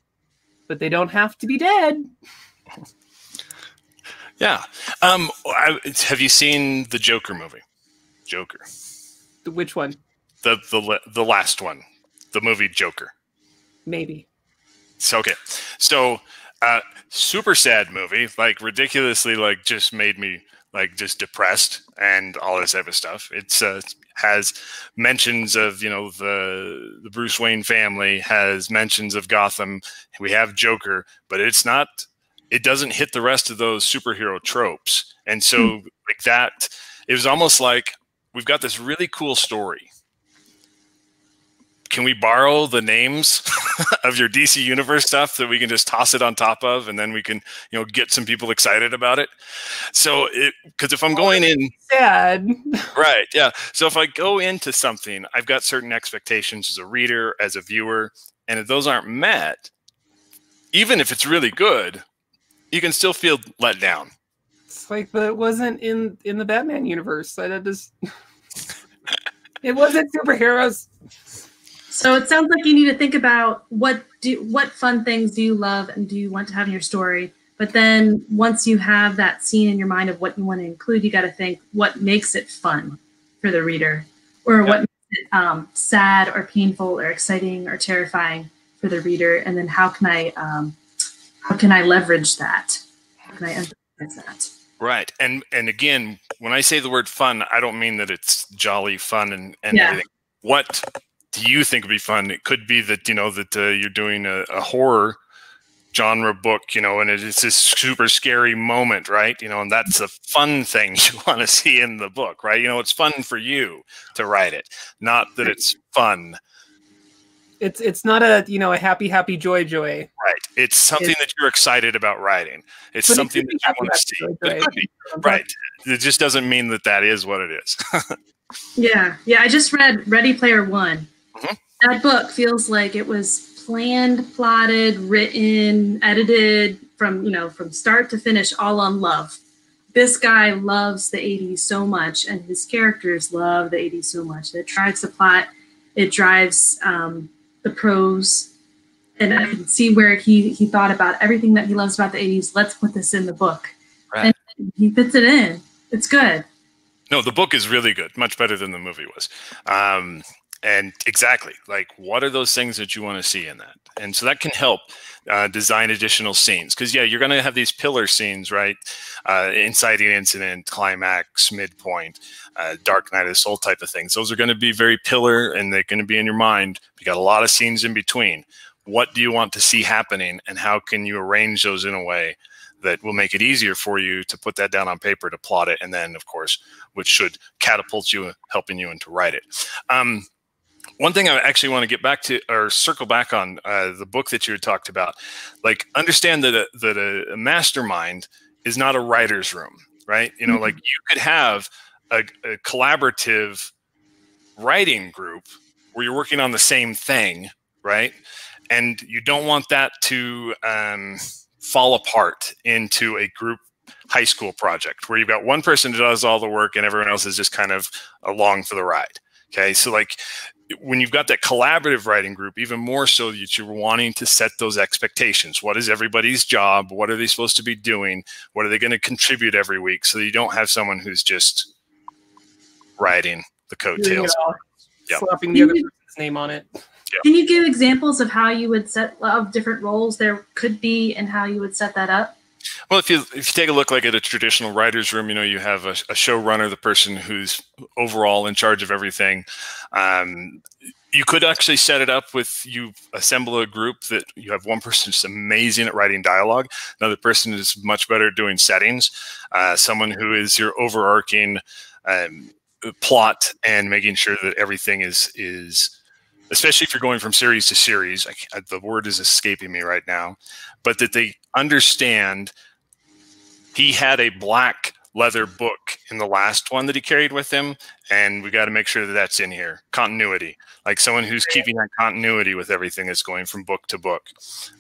But they don't have to be dead. Yeah. Um I, have you seen the Joker movie? Joker. Which one? The the the last one. The movie Joker. Maybe. So okay. So uh super sad movie, like ridiculously like just made me like just depressed and all this type of stuff. It's uh has mentions of you know the the Bruce Wayne family has mentions of Gotham. We have Joker, but it's not it doesn't hit the rest of those superhero tropes. And so mm. like that, it was almost like we've got this really cool story. Can we borrow the names of your DC Universe stuff that we can just toss it on top of, and then we can, you know, get some people excited about it? So, it because if I'm going in, sad, right? Yeah. So if I go into something, I've got certain expectations as a reader, as a viewer, and if those aren't met, even if it's really good, you can still feel let down. It's like, but it wasn't in in the Batman universe. I just it wasn't superheroes. So it sounds like you need to think about what do what fun things do you love and do you want to have in your story. But then once you have that scene in your mind of what you want to include, you got to think what makes it fun for the reader, or yep. what makes it um, sad or painful or exciting or terrifying for the reader, and then how can I um, how can I leverage that? How can I emphasize that? Right. And and again, when I say the word fun, I don't mean that it's jolly fun and, and yeah. everything. What do you think would be fun? It could be that, you know, that uh, you're doing a, a, horror genre book, you know, and it's this super scary moment, right? You know, and that's a fun thing you want to see in the book, right? You know, it's fun for you to write it, not that it's fun it's it's not a you know a happy happy joy joy. Right. It's something it's, that you're excited about writing. It's something it that you want to see. joy, joy. right. It just doesn't mean that that is what it is. Yeah. Yeah i just read ready player one. Mm-hmm. that book feels like it was planned plotted written edited from you know from start to finish all on love. This guy loves the 80s so much and his characters love the 80s so much. That drives the plot. It drives um, the prose and I can see where he he thought about everything that he loves about the 80s. Let's put this in the book. Right. And he fits it in. It's good. No, the book is really good, much better than the movie was. Um, and exactly, like what are those things that you want to see in that? And so that can help uh, design additional scenes because yeah, you're going to have these pillar scenes, right? Uh, inciting incident, climax, midpoint, uh, Dark Night of the Soul type of things. Those are going to be very pillar, and they're going to be in your mind. You got a lot of scenes in between. What do you want to see happening, and how can you arrange those in a way that will make it easier for you to put that down on paper to plot it, and then of course, which should catapult you, helping you into write it. Um, one thing I actually want to get back to or circle back on uh, the book that you had talked about, like understand that a, that a, mastermind is not a writer's room, right? You know, mm-hmm. like you could have a, a collaborative writing group where you're working on the same thing, right? And you don't want that to um, fall apart into a group high school project where you've got one person who does all the work and everyone else is just kind of along for the ride. Okay, so like when you've got that collaborative writing group, even more so that you're wanting to set those expectations. What is everybody's job? What are they supposed to be doing? What are they going to contribute every week? So you don't have someone who's just writing the coattails. Yep. Slapping the other person's name on it. Yep. Can you give examples of how you would set of different roles there could be and how you would set that up? Well, if you if you take a look like at a traditional writer's room, you know you have a, a showrunner, the person who's overall in charge of everything. Um, you could actually set it up with you assemble a group that you have one person who's amazing at writing dialogue, another person is much better at doing settings, uh, someone who is your overarching um, plot and making sure that everything is is especially if you're going from series to series. I, the word is escaping me right now, but that they understand he had a black leather book in the last one that he carried with him and we got to make sure that that's in here continuity like someone who's keeping that continuity with everything that's going from book to book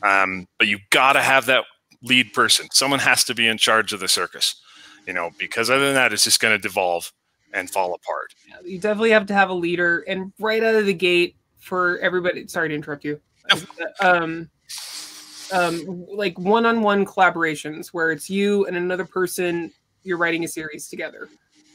um, but you got to have that lead person someone has to be in charge of the circus you know because other than that it's just going to devolve and fall apart Yeah, you definitely have to have a leader, and right out of the gate for everybody. Sorry to interrupt you. um, um, like one-on-one collaborations where it's you and another person. You're writing a series together.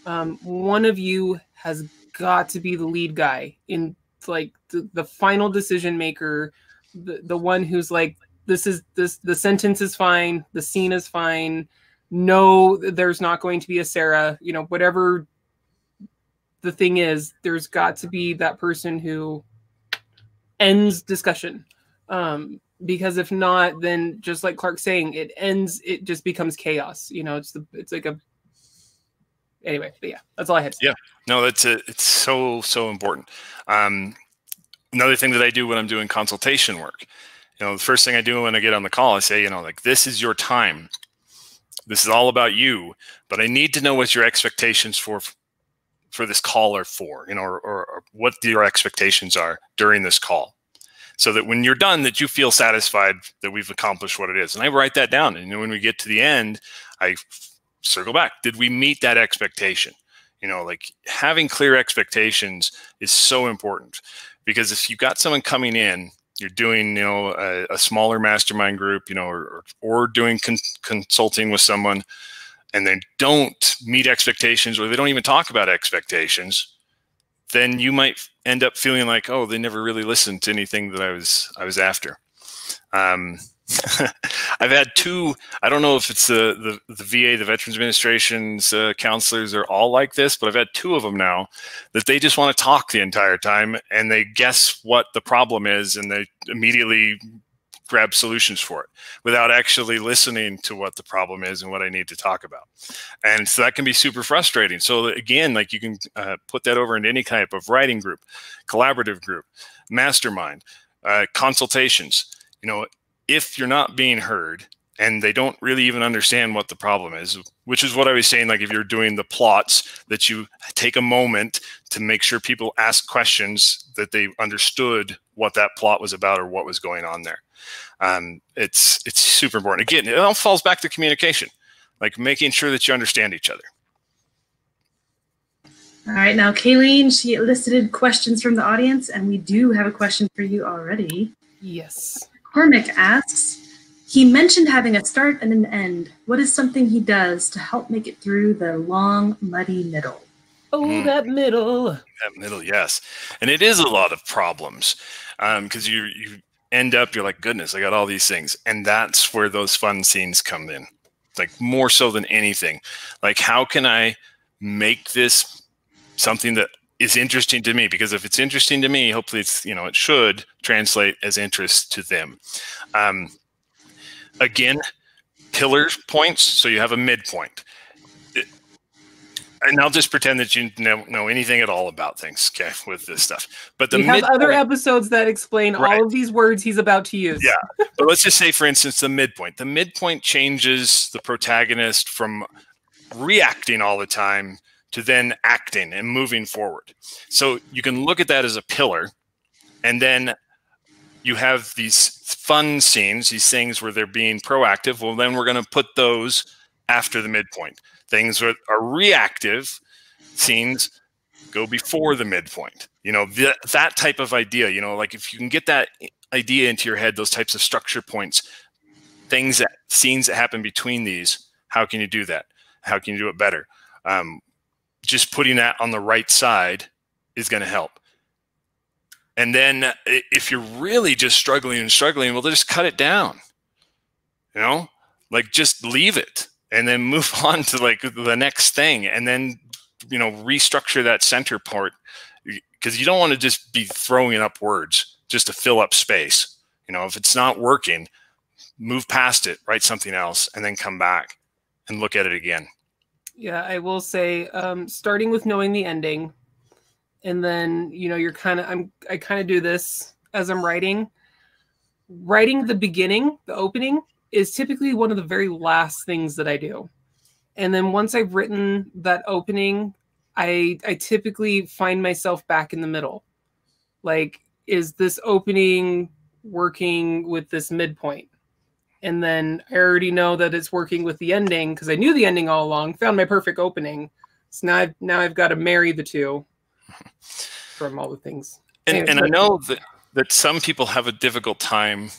Um, one of you has got to be the lead guy in like the, the final decision maker, the, the one who's like, this is this the sentence is fine, the scene is fine. No, there's not going to be a Sarah. You know, whatever the thing is there's got to be that person who ends discussion um because if not then just like clark's saying it ends it just becomes chaos you know it's the it's like a anyway but yeah that's all i had. Yeah. No, that's it. It's so so important. Um, another thing that I do when I'm doing consultation work, you know, the first thing I do when I get on the call, I say, you know, like this is your time. This is all about you, but I need to know what your expectations for for this call are for, you know, or, or, or what your expectations are during this call, so that when you're done, that you feel satisfied that we've accomplished what it is. And I write that down, and then when we get to the end, I circle back. Did we meet that expectation? you know like having clear expectations is so important because if you've got someone coming in you're doing you know a, a smaller mastermind group you know or, or doing con- consulting with someone and they don't meet expectations or they don't even talk about expectations then you might end up feeling like oh they never really listened to anything that i was i was after um, I've had two. I don't know if it's the the, the VA, the Veterans Administration's uh, counselors are all like this, but I've had two of them now that they just want to talk the entire time and they guess what the problem is and they immediately grab solutions for it without actually listening to what the problem is and what I need to talk about. And so that can be super frustrating. So again, like you can uh, put that over into any type of writing group, collaborative group, mastermind, uh, consultations. You know, if you're not being heard and they don't really even understand what the problem is, which is what I was saying. Like if you're doing the plots, that you take a moment to make sure people ask questions that they understood what that plot was about or what was going on there. Um, it's it's super important. Again, it all falls back to communication, like making sure that you understand each other. All right, now Kalene, she elicited questions from the audience, and we do have a question for you already. yes Cormac asks, he mentioned having a start and an end. What is something he does to help make it through the long, muddy middle? oh Mm. that middle That middle, yes, and it is a lot of problems because you you end up you're like goodness, I got all these things, and that's where those fun scenes come in, like more so than anything. Like how can I make this something that is interesting to me? Because if it's interesting to me, hopefully it's you know it should translate as interest to them. Um, again, pillar points. So you have a midpoint and I'll just pretend that you know, know anything at all about things, okay, with this stuff. But the we have other episodes that explain Right. all of these words he's about to use Yeah. but let's just say, for instance, the midpoint. The midpoint changes the protagonist from reacting all the time to then acting and moving forward. So you can look at that as a pillar, and then you have these fun scenes, these things where they're being proactive. Well, then we're going to put those after the midpoint. Things that are reactive scenes go before the midpoint. You know, th- that type of idea, you know, like if you can get that idea into your head, those types of structure points, things that scenes that happen between these, how can you do that? How can you do it better? Um, just putting that on the right side is going to help. And then if you're really just struggling and struggling, well, just cut it down. You know, like just leave it and then move on to like the next thing and then, you know, restructure that center part because you don't want to just be throwing up words just to fill up space. You know, if it's not working, move past it, write something else, and then come back and look at it again. Yeah, I will say, um, starting with knowing the ending, and then you know you're kind of I'm I kind of do this as I'm writing. Writing the beginning, the opening, is typically one of the very last things that I do. And then once I've written that opening, I I typically find myself back in the middle. Like, is this opening working with this midpoint? And then I already know that it's working with the ending because I knew the ending all along, found my perfect opening. So now I've now I've got to marry the two from all the things. And, and I know that that some people have a difficult time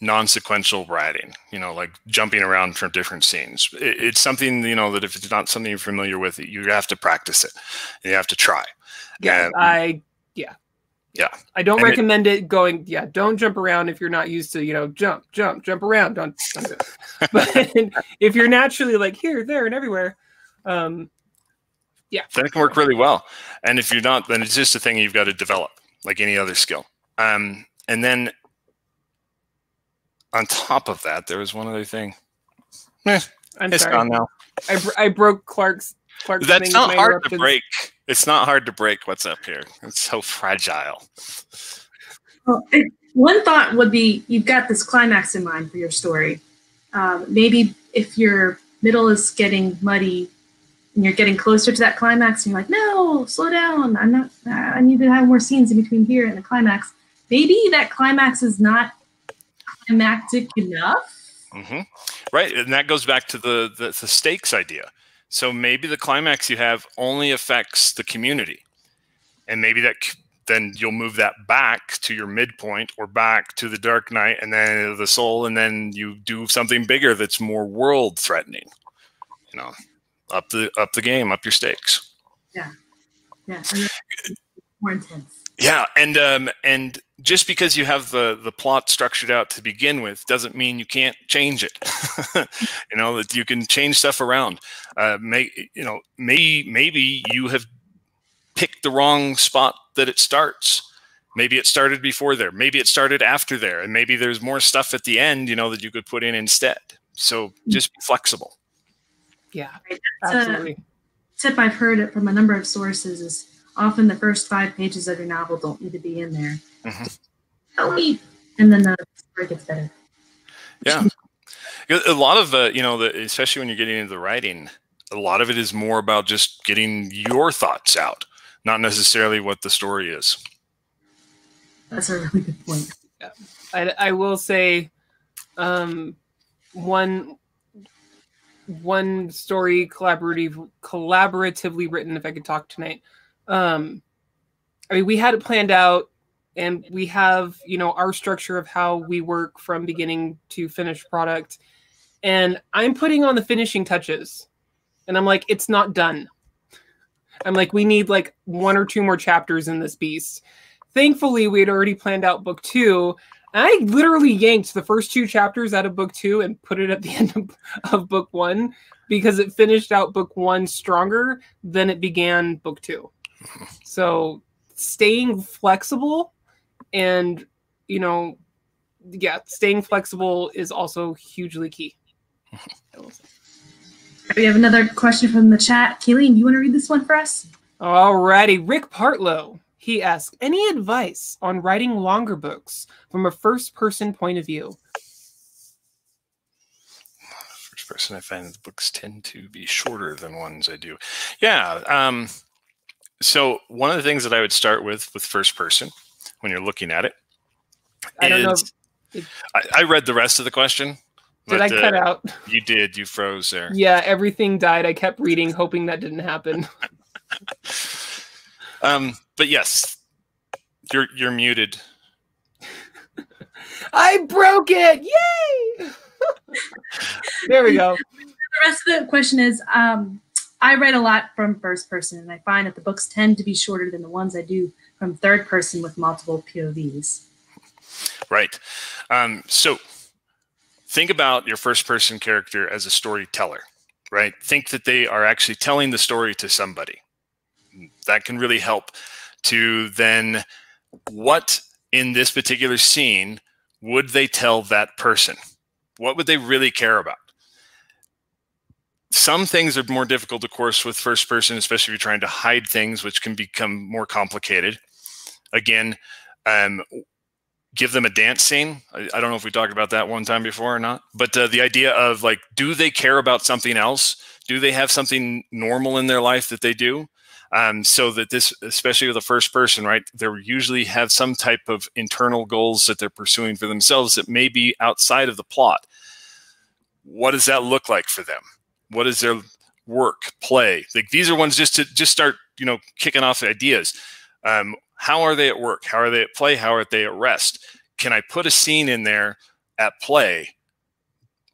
non-sequential writing you know like jumping around from different scenes. It, it's something you know that if it's not something you're familiar with you have to practice it. You have to try. Yeah and, i yeah. Yeah. I don't and recommend it, it, going yeah don't jump around if you're not used to you know jump jump jump around don't, don't do but if you're naturally like here there and everywhere um yeah. That can work really well. And if you're not then it's just a thing you've got to develop like any other skill. Um and then on top of that, there was one other thing. Eh, I'm it's sorry. gone now. I, I broke Clark's. Clark's That's not hard to break. It's not hard to break what's up here. It's so fragile. Well, one thought would be you've got this climax in mind for your story. Um, maybe if your middle is getting muddy and you're getting closer to that climax and you're like, no, slow down. I'm not, I need to have more scenes in between here and the climax. Maybe that climax is not climactic enough. Mm-hmm. Right, and that goes back to the, the the stakes idea. So maybe the climax you have only affects the community, and maybe that then you'll move that back to your midpoint or back to the Dark night and then the Soul, and then you do something bigger that's more world threatening. You know, up the up the game, up your stakes. Yeah, yeah, more intense. Yeah, and um, and just because you have the the plot structured out to begin with doesn't mean you can't change it. you know that you can change stuff around. Uh, may you know maybe maybe you have picked the wrong spot that it starts. Maybe it started before there. Maybe it started after there, and maybe there's more stuff at the end. You know that you could put in instead. So just be flexible. Yeah, absolutely. tip I've heard it from a number of sources is often the first five pages of your novel don't need to be in there. Mm-hmm. And then the story gets better. Yeah. a lot of, uh, you know, the, especially when you're getting into the writing, a lot of it is more about just getting your thoughts out, not necessarily what the story is. That's a really good point. Yeah. I, I will say um, one one story collaborative collaboratively written if i could talk tonight um, I mean, we had it planned out and we have, you know, our structure of how we work from beginning to finished product. And I'm putting on the finishing touches. And I'm like, it's not done. I'm like, we need like one or two more chapters in this beast. Thankfully, we had already planned out book two. I literally yanked the first two chapters out of book two and put it at the end of, of book one because it finished out book one stronger than it began book two. So staying flexible and you know yeah staying flexible is also hugely key. We have another question from the chat. Kalene, you want to read this one for us? Alrighty rick partlow. He asked any advice on writing longer books from a first person point of view? First person i find the books tend to be shorter than ones i do. Yeah um so one of the things that I would start with with first person when you're looking at it, I don't know. I, I, read the rest of the question. Did but, I cut uh, out? You did. You froze there. Yeah, everything died. I kept reading, hoping that didn't happen. um, but yes, you're you're muted. I broke it! Yay! there we go. The rest of the question is um, I write a lot from first person, and I find that the books tend to be shorter than the ones I do from third person with multiple POVs. Right. Um, so think about your first person character as a storyteller, right? Think that they are actually telling the story to somebody. That can really help to then what in this particular scene would they tell that person? What would they really care about? Some things are more difficult, of course, with first person, especially if you're trying to hide things, which can become more complicated. Again, um, give them a dance scene. I, I, don't know if we talked about that one time before or not, but uh, the idea of like, do they care about something else? Do they have something normal in their life that they do? Um, so that this, especially with the first person, right, they usually have some type of internal goals that they're pursuing for themselves that may be outside of the plot. What does that look like for them? What is their work, play? Like these are ones just to just start, you know, kicking off ideas. Um, how are they at work? How are they at play? How are they at rest? Can I put a scene in there at play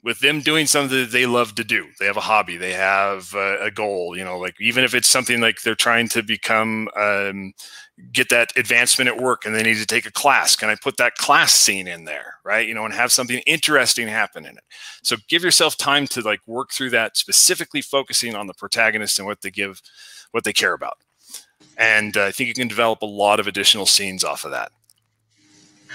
with them doing something that they love to do. They have a hobby, they have a, a goal, you know, like even if it's something like they're trying to become, um, get that advancement at work and they need to take a class. Can I put that class scene in there, right? You know, and have something interesting happen in it. So give yourself time to like work through that, specifically focusing on the protagonist and what they give, what they care about. And uh, I think you can develop a lot of additional scenes off of that.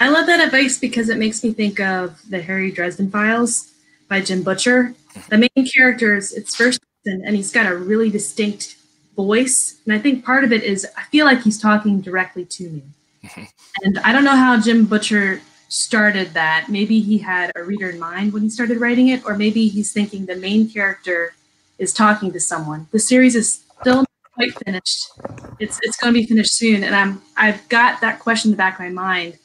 I love that advice because it makes me think of the Harry Dresden Files by Jim Butcher. The main character is it's first person, and he's got a really distinct voice. And I think part of it is I feel like he's talking directly to me. Mm-hmm. And I don't know how Jim Butcher started that. Maybe he had a reader in mind when he started writing it, or maybe he's thinking the main character is talking to someone. The series is still quite finished. It's it's going to be finished soon, and I'm I've got that question in the back of my mind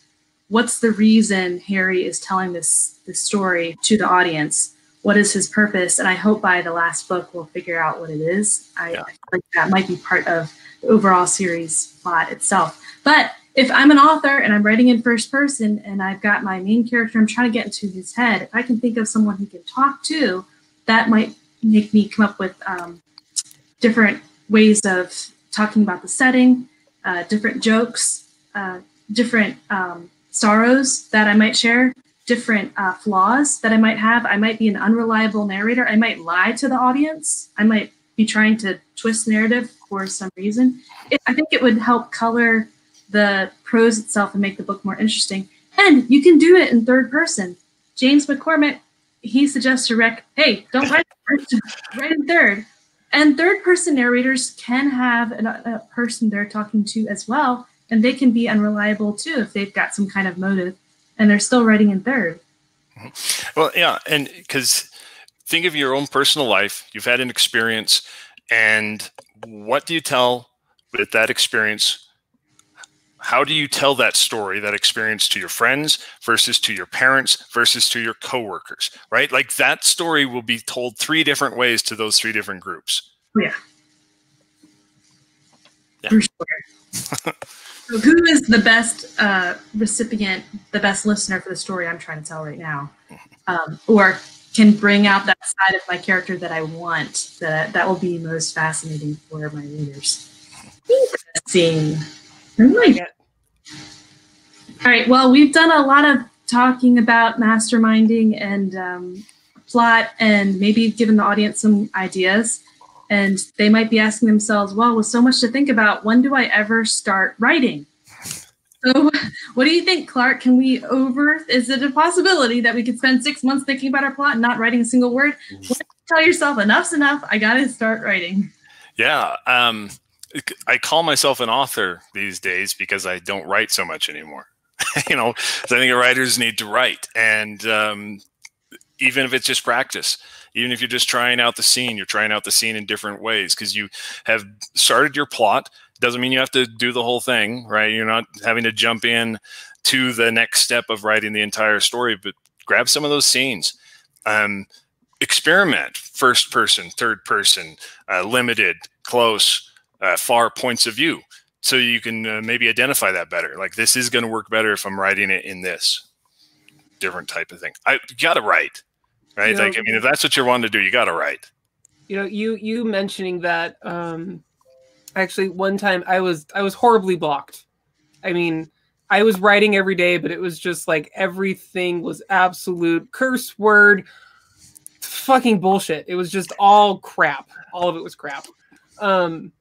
what's the reason Harry is telling this this story to the audience? What is his purpose? And I hope by the last book we'll figure out what it is. I, yeah. I think that might be part of the overall series plot itself. But if I'm an author and I'm writing in first person and I've got my main character, I'm trying to get into his head. If I can think of someone he can talk to, that might make me come up with um, different ways of talking about the setting, uh, different jokes, uh, different um, sorrows that I might share, different uh, flaws that I might have. I might be an unreliable narrator. I might lie to the audience. I might be trying to twist narrative for some reason. It, I think it would help color the prose itself and make the book more interesting. And you can do it in third person. James McCormick, he suggests to Rick, hey, don't write first, write in third. And third person narrators can have a person they're talking to as well and they can be unreliable too if they've got some kind of motive and they're still writing in third. Mm-hmm. Well yeah and because think of your own personal life. You've had an experience and what do you tell with that experience? How do you tell that story that experience to your friends versus to your parents versus to your coworkers right? Like that story will be told three different ways to those three different groups. Yeah, yeah. for sure So who is the best uh, recipient, the best listener for the story I'm trying to tell right now, um, or can bring out that side of my character that I want? That that will be most fascinating for my readers. Interesting. Like. All right. Well, we've done a lot of talking about masterminding and um, plot, and maybe given the audience some ideas and they might be asking themselves, well, with so much to think about, when do I ever start writing? So, what do you think, Clark? Can we over? Is it a possibility that we could spend six months thinking about our plot and not writing a single word? Tell yourself enough's enough. I got to start writing. Yeah, um, I call myself an author these days because I don't write so much anymore. you know, I think writers need to write, and um, even if it's just practice even if you're just trying out the scene you're trying out the scene in different ways because you have started your plot. Doesn't mean you have to do the whole thing right? You're not having to jump in to the next step of writing the entire story but grab some of those scenes. Um, experiment first person third person uh, limited close uh, far points of view so you can uh, maybe identify that better. Like this is going to work better if i'm writing it in this. Different type of thing. I got to write right? You know, like, I mean, if that's what you're wanting to do, you got to write. You know, you you mentioning that. Um, actually, one time I was I was horribly blocked. I mean, I was writing every day, but it was just like everything was absolute curse word, fucking bullshit. It was just all crap. All of it was crap. Um,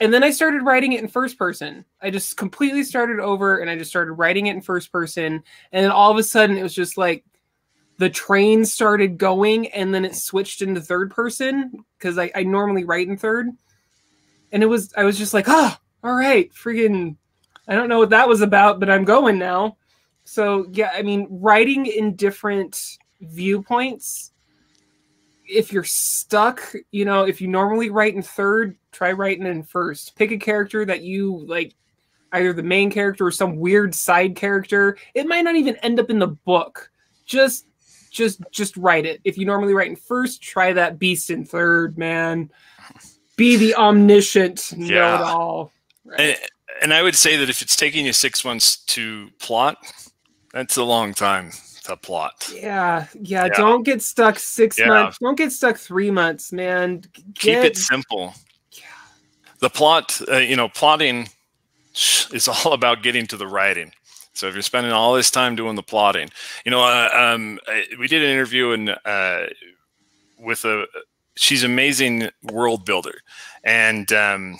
and then I started writing it in first person. I just completely started over and I just started writing it in first person. And then all of a sudden, it was just like the train started going and then it switched into third person because I, I, normally write in third. And it was I was just like, ah, oh, all right, freaking I don't know what that was about, but I'm going now. So yeah, I mean, writing in different viewpoints if you're stuck, you know, if you normally write in third, try writing in first. Pick a character that you like, either the main character or some weird side character. It might not even end up in the book. Just, just, just write it. If you normally write in first, try that beast in third, man. Be the omniscient Yeah. know it all. And, and I would say that if it's taking you six months to plot, that's a long time to plot. Yeah, yeah, Yeah. Don't get stuck six Yeah. months. Don't get stuck three months, man. Keep it simple. Yeah. The plot, uh, you know, plotting is all about getting to the writing. So if you're spending all this time doing the plotting, you know, uh, um, I, we did an interview and uh, with a she's amazing world builder, and um,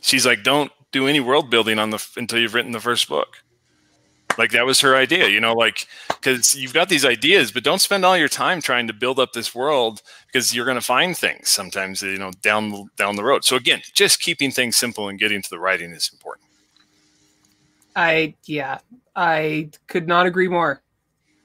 she's like, don't do any world building on the until you've written the first book. Like that was her idea, you know, like because you've got these ideas, but don't spend all your time trying to build up this world because you're going to find things sometimes, you know, down down the road. So again, just keeping things simple and getting to the writing is important. I yeah, I could not agree more.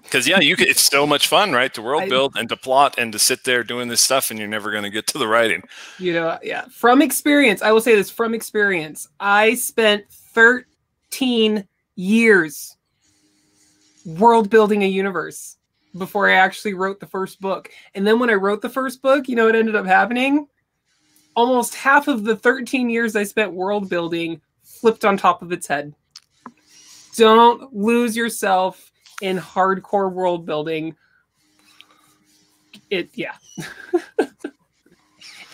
Because yeah, you could, it's so much fun, right? To world I- build and to plot and to sit there doing this stuff, and you're never going to get to the writing. You know, yeah. From experience, I will say this from experience. I spent 13 years world building a universe before I actually wrote the first book. And then when I wrote the first book, you know what ended up happening? Almost half of the 13 years I spent world building flipped on top of its head. Don't lose yourself in hardcore world building. It yeah.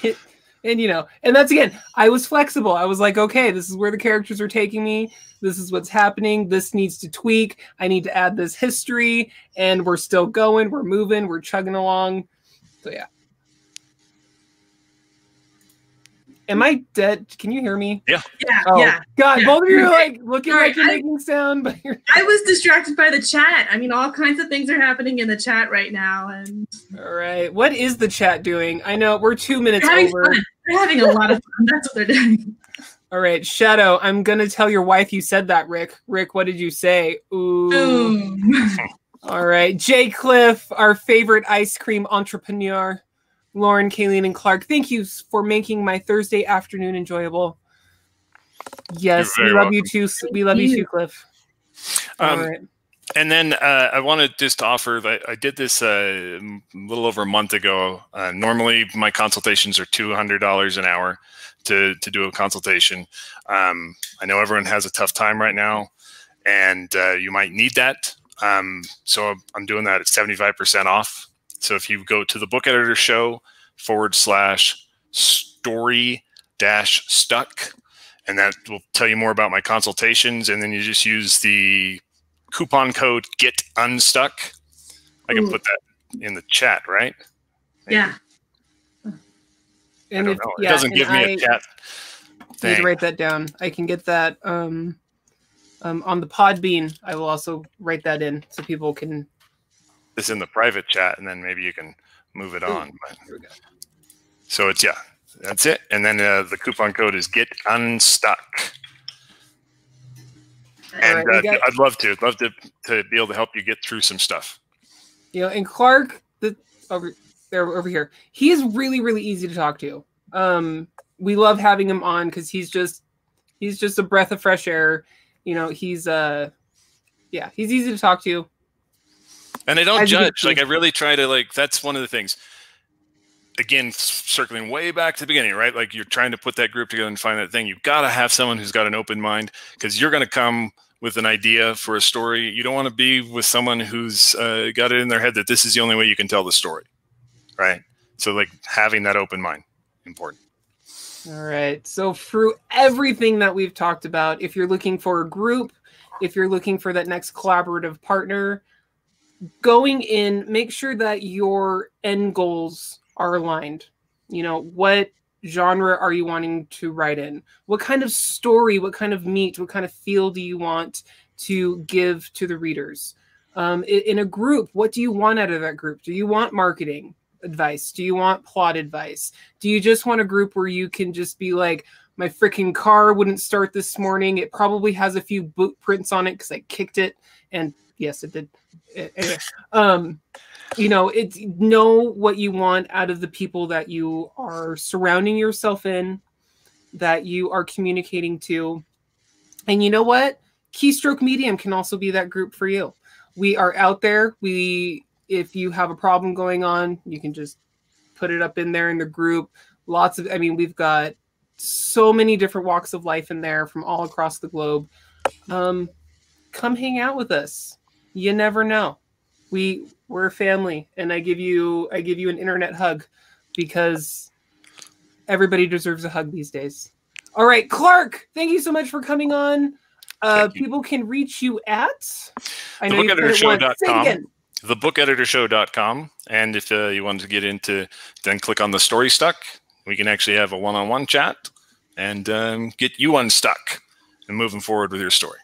it, and you know, and that's again, I was flexible. I was like, okay, this is where the characters are taking me. This is what's happening. This needs to tweak. I need to add this history, and we're still going. We're moving. We're chugging along. So yeah. Am I dead? Can you hear me? Yeah, Oh, yeah. God, Yeah. both of you are like looking Sorry, like you're I- making sound, but you're I was distracted by the chat. I mean, all kinds of things are happening in the chat right now, and all right. What is the chat doing? I know we're two minutes they're over. fun. They're having a lot of fun. That's what they're doing. All right, Shadow. I'm gonna tell your wife you said that, Rick. Rick, what did you say? Ooh. Boom. All right, Jay Cliff, our favorite ice cream entrepreneur. Lauren, Kalene, and Clark. Thank you for making my Thursday afternoon enjoyable. Yes, we very love you too. We love you you. too, Cliff. Um, right. And then uh, I just to offer that I did this uh, a little over a month ago. Uh, normally, my consultations are two hundred dollars an hour to to do a consultation. Um, I know everyone has a tough time right now, and uh, you might need that. Um, so I'm doing that at seventy five percent off. So if you go to the Book Editor Show forward slash story dash stuck, and that will tell you more about my consultations, and then you just use the coupon code get unstuck i can Ooh. put that in the chat right Maybe. Yeah. i And don't if, know yeah, it doesn't give me I a chat need to write that down. I can get that um, um, on the Podbean. I will also write that in so people can. This in the private chat and then maybe you can move it on but, Here we go. so it's yeah that's it and then uh, the coupon code is get unstuck and right, uh, i'd love to love to to be able to help you get through some stuff You know, and Clark, the over there over here, he is really really easy to talk to. Um, we love having him on because he's just he's just a breath of fresh air. You know, he's uh, yeah, he's easy to talk to. And i don't judge like i really try to like that's one of the things. Again circling way back to the beginning right? Like you're trying to put that group together and find that thing. You've got to have someone who's got an open mind because you're going to come with an idea for a story. You don't want to be with someone who's uh, got it in their head that this is the only way you can tell the story right? So like having that open mind important. All right. So through everything that we've talked about, if you're looking for a group, if you're looking for that next collaborative partner, going in, make sure that your end goals are aligned. You know, what genre are you wanting to write in? What kind of story, what kind of meat, what kind of feel do you want to give to the readers? Um, i- in a group, what do you want out of that group? Do you want marketing advice? Do you want plot advice? Do you just want a group where you can just be like, my freaking car wouldn't start this morning. It probably has a few boot prints on it because I kicked it, and yes, it did. Anyway, um, you know, it's know what you want out of the people that you are surrounding yourself in, that you are communicating to. And you know what? Keystroke Medium can also be that group for you. We are out there. We if you have a problem going on, you can just put it up in there in the group. Lots of I mean, we've got so many different walks of life in there from all across the globe. Um, come hang out with us. You never know. We we're a family, and I give you I give you an internet hug because everybody deserves a hug these days. All right, Clark, thank you so much for coming on. Uh, people can reach you at I know thebookeditorshow.com. Thebookeditorshow.com. And if uh, you want to get into, then click on the story stuck. We can actually have a one on one chat and um, get you unstuck and moving forward with your story.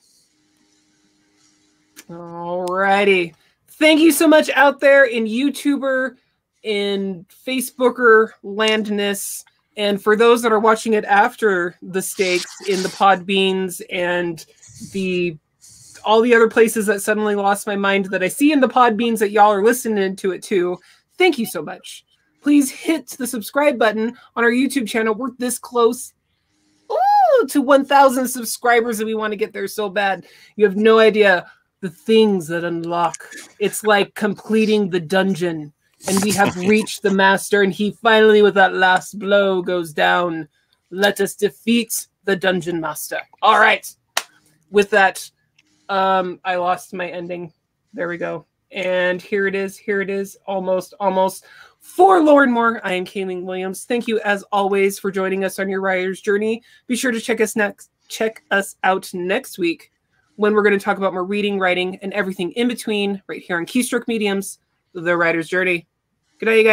All righty. Thank you so much out there in YouTuber, in Facebooker landness, and for those that are watching it after the stakes in the pod beans and the all the other places that suddenly lost my mind that I see in the pod beans that y'all are listening to it too. Thank you so much. Please hit the subscribe button on our YouTube channel. We're this close ooh, to 1,000 subscribers, and we want to get there so bad. You have no idea the things that unlock. It's like completing the dungeon, and we have reached the master, and he finally, with that last blow, goes down. Let us defeat the dungeon master. All right. With that, um, I lost my ending. There we go. And here it is. Here it is. Almost, almost. For Lauren Moore, I am Kalene Williams. Thank you, as always, for joining us on your writer's journey. Be sure to check us next. Check us out next week when we're going to talk about more reading, writing, and everything in between, right here on Keystroke Mediums, The Writer's Journey. Good night, you guys.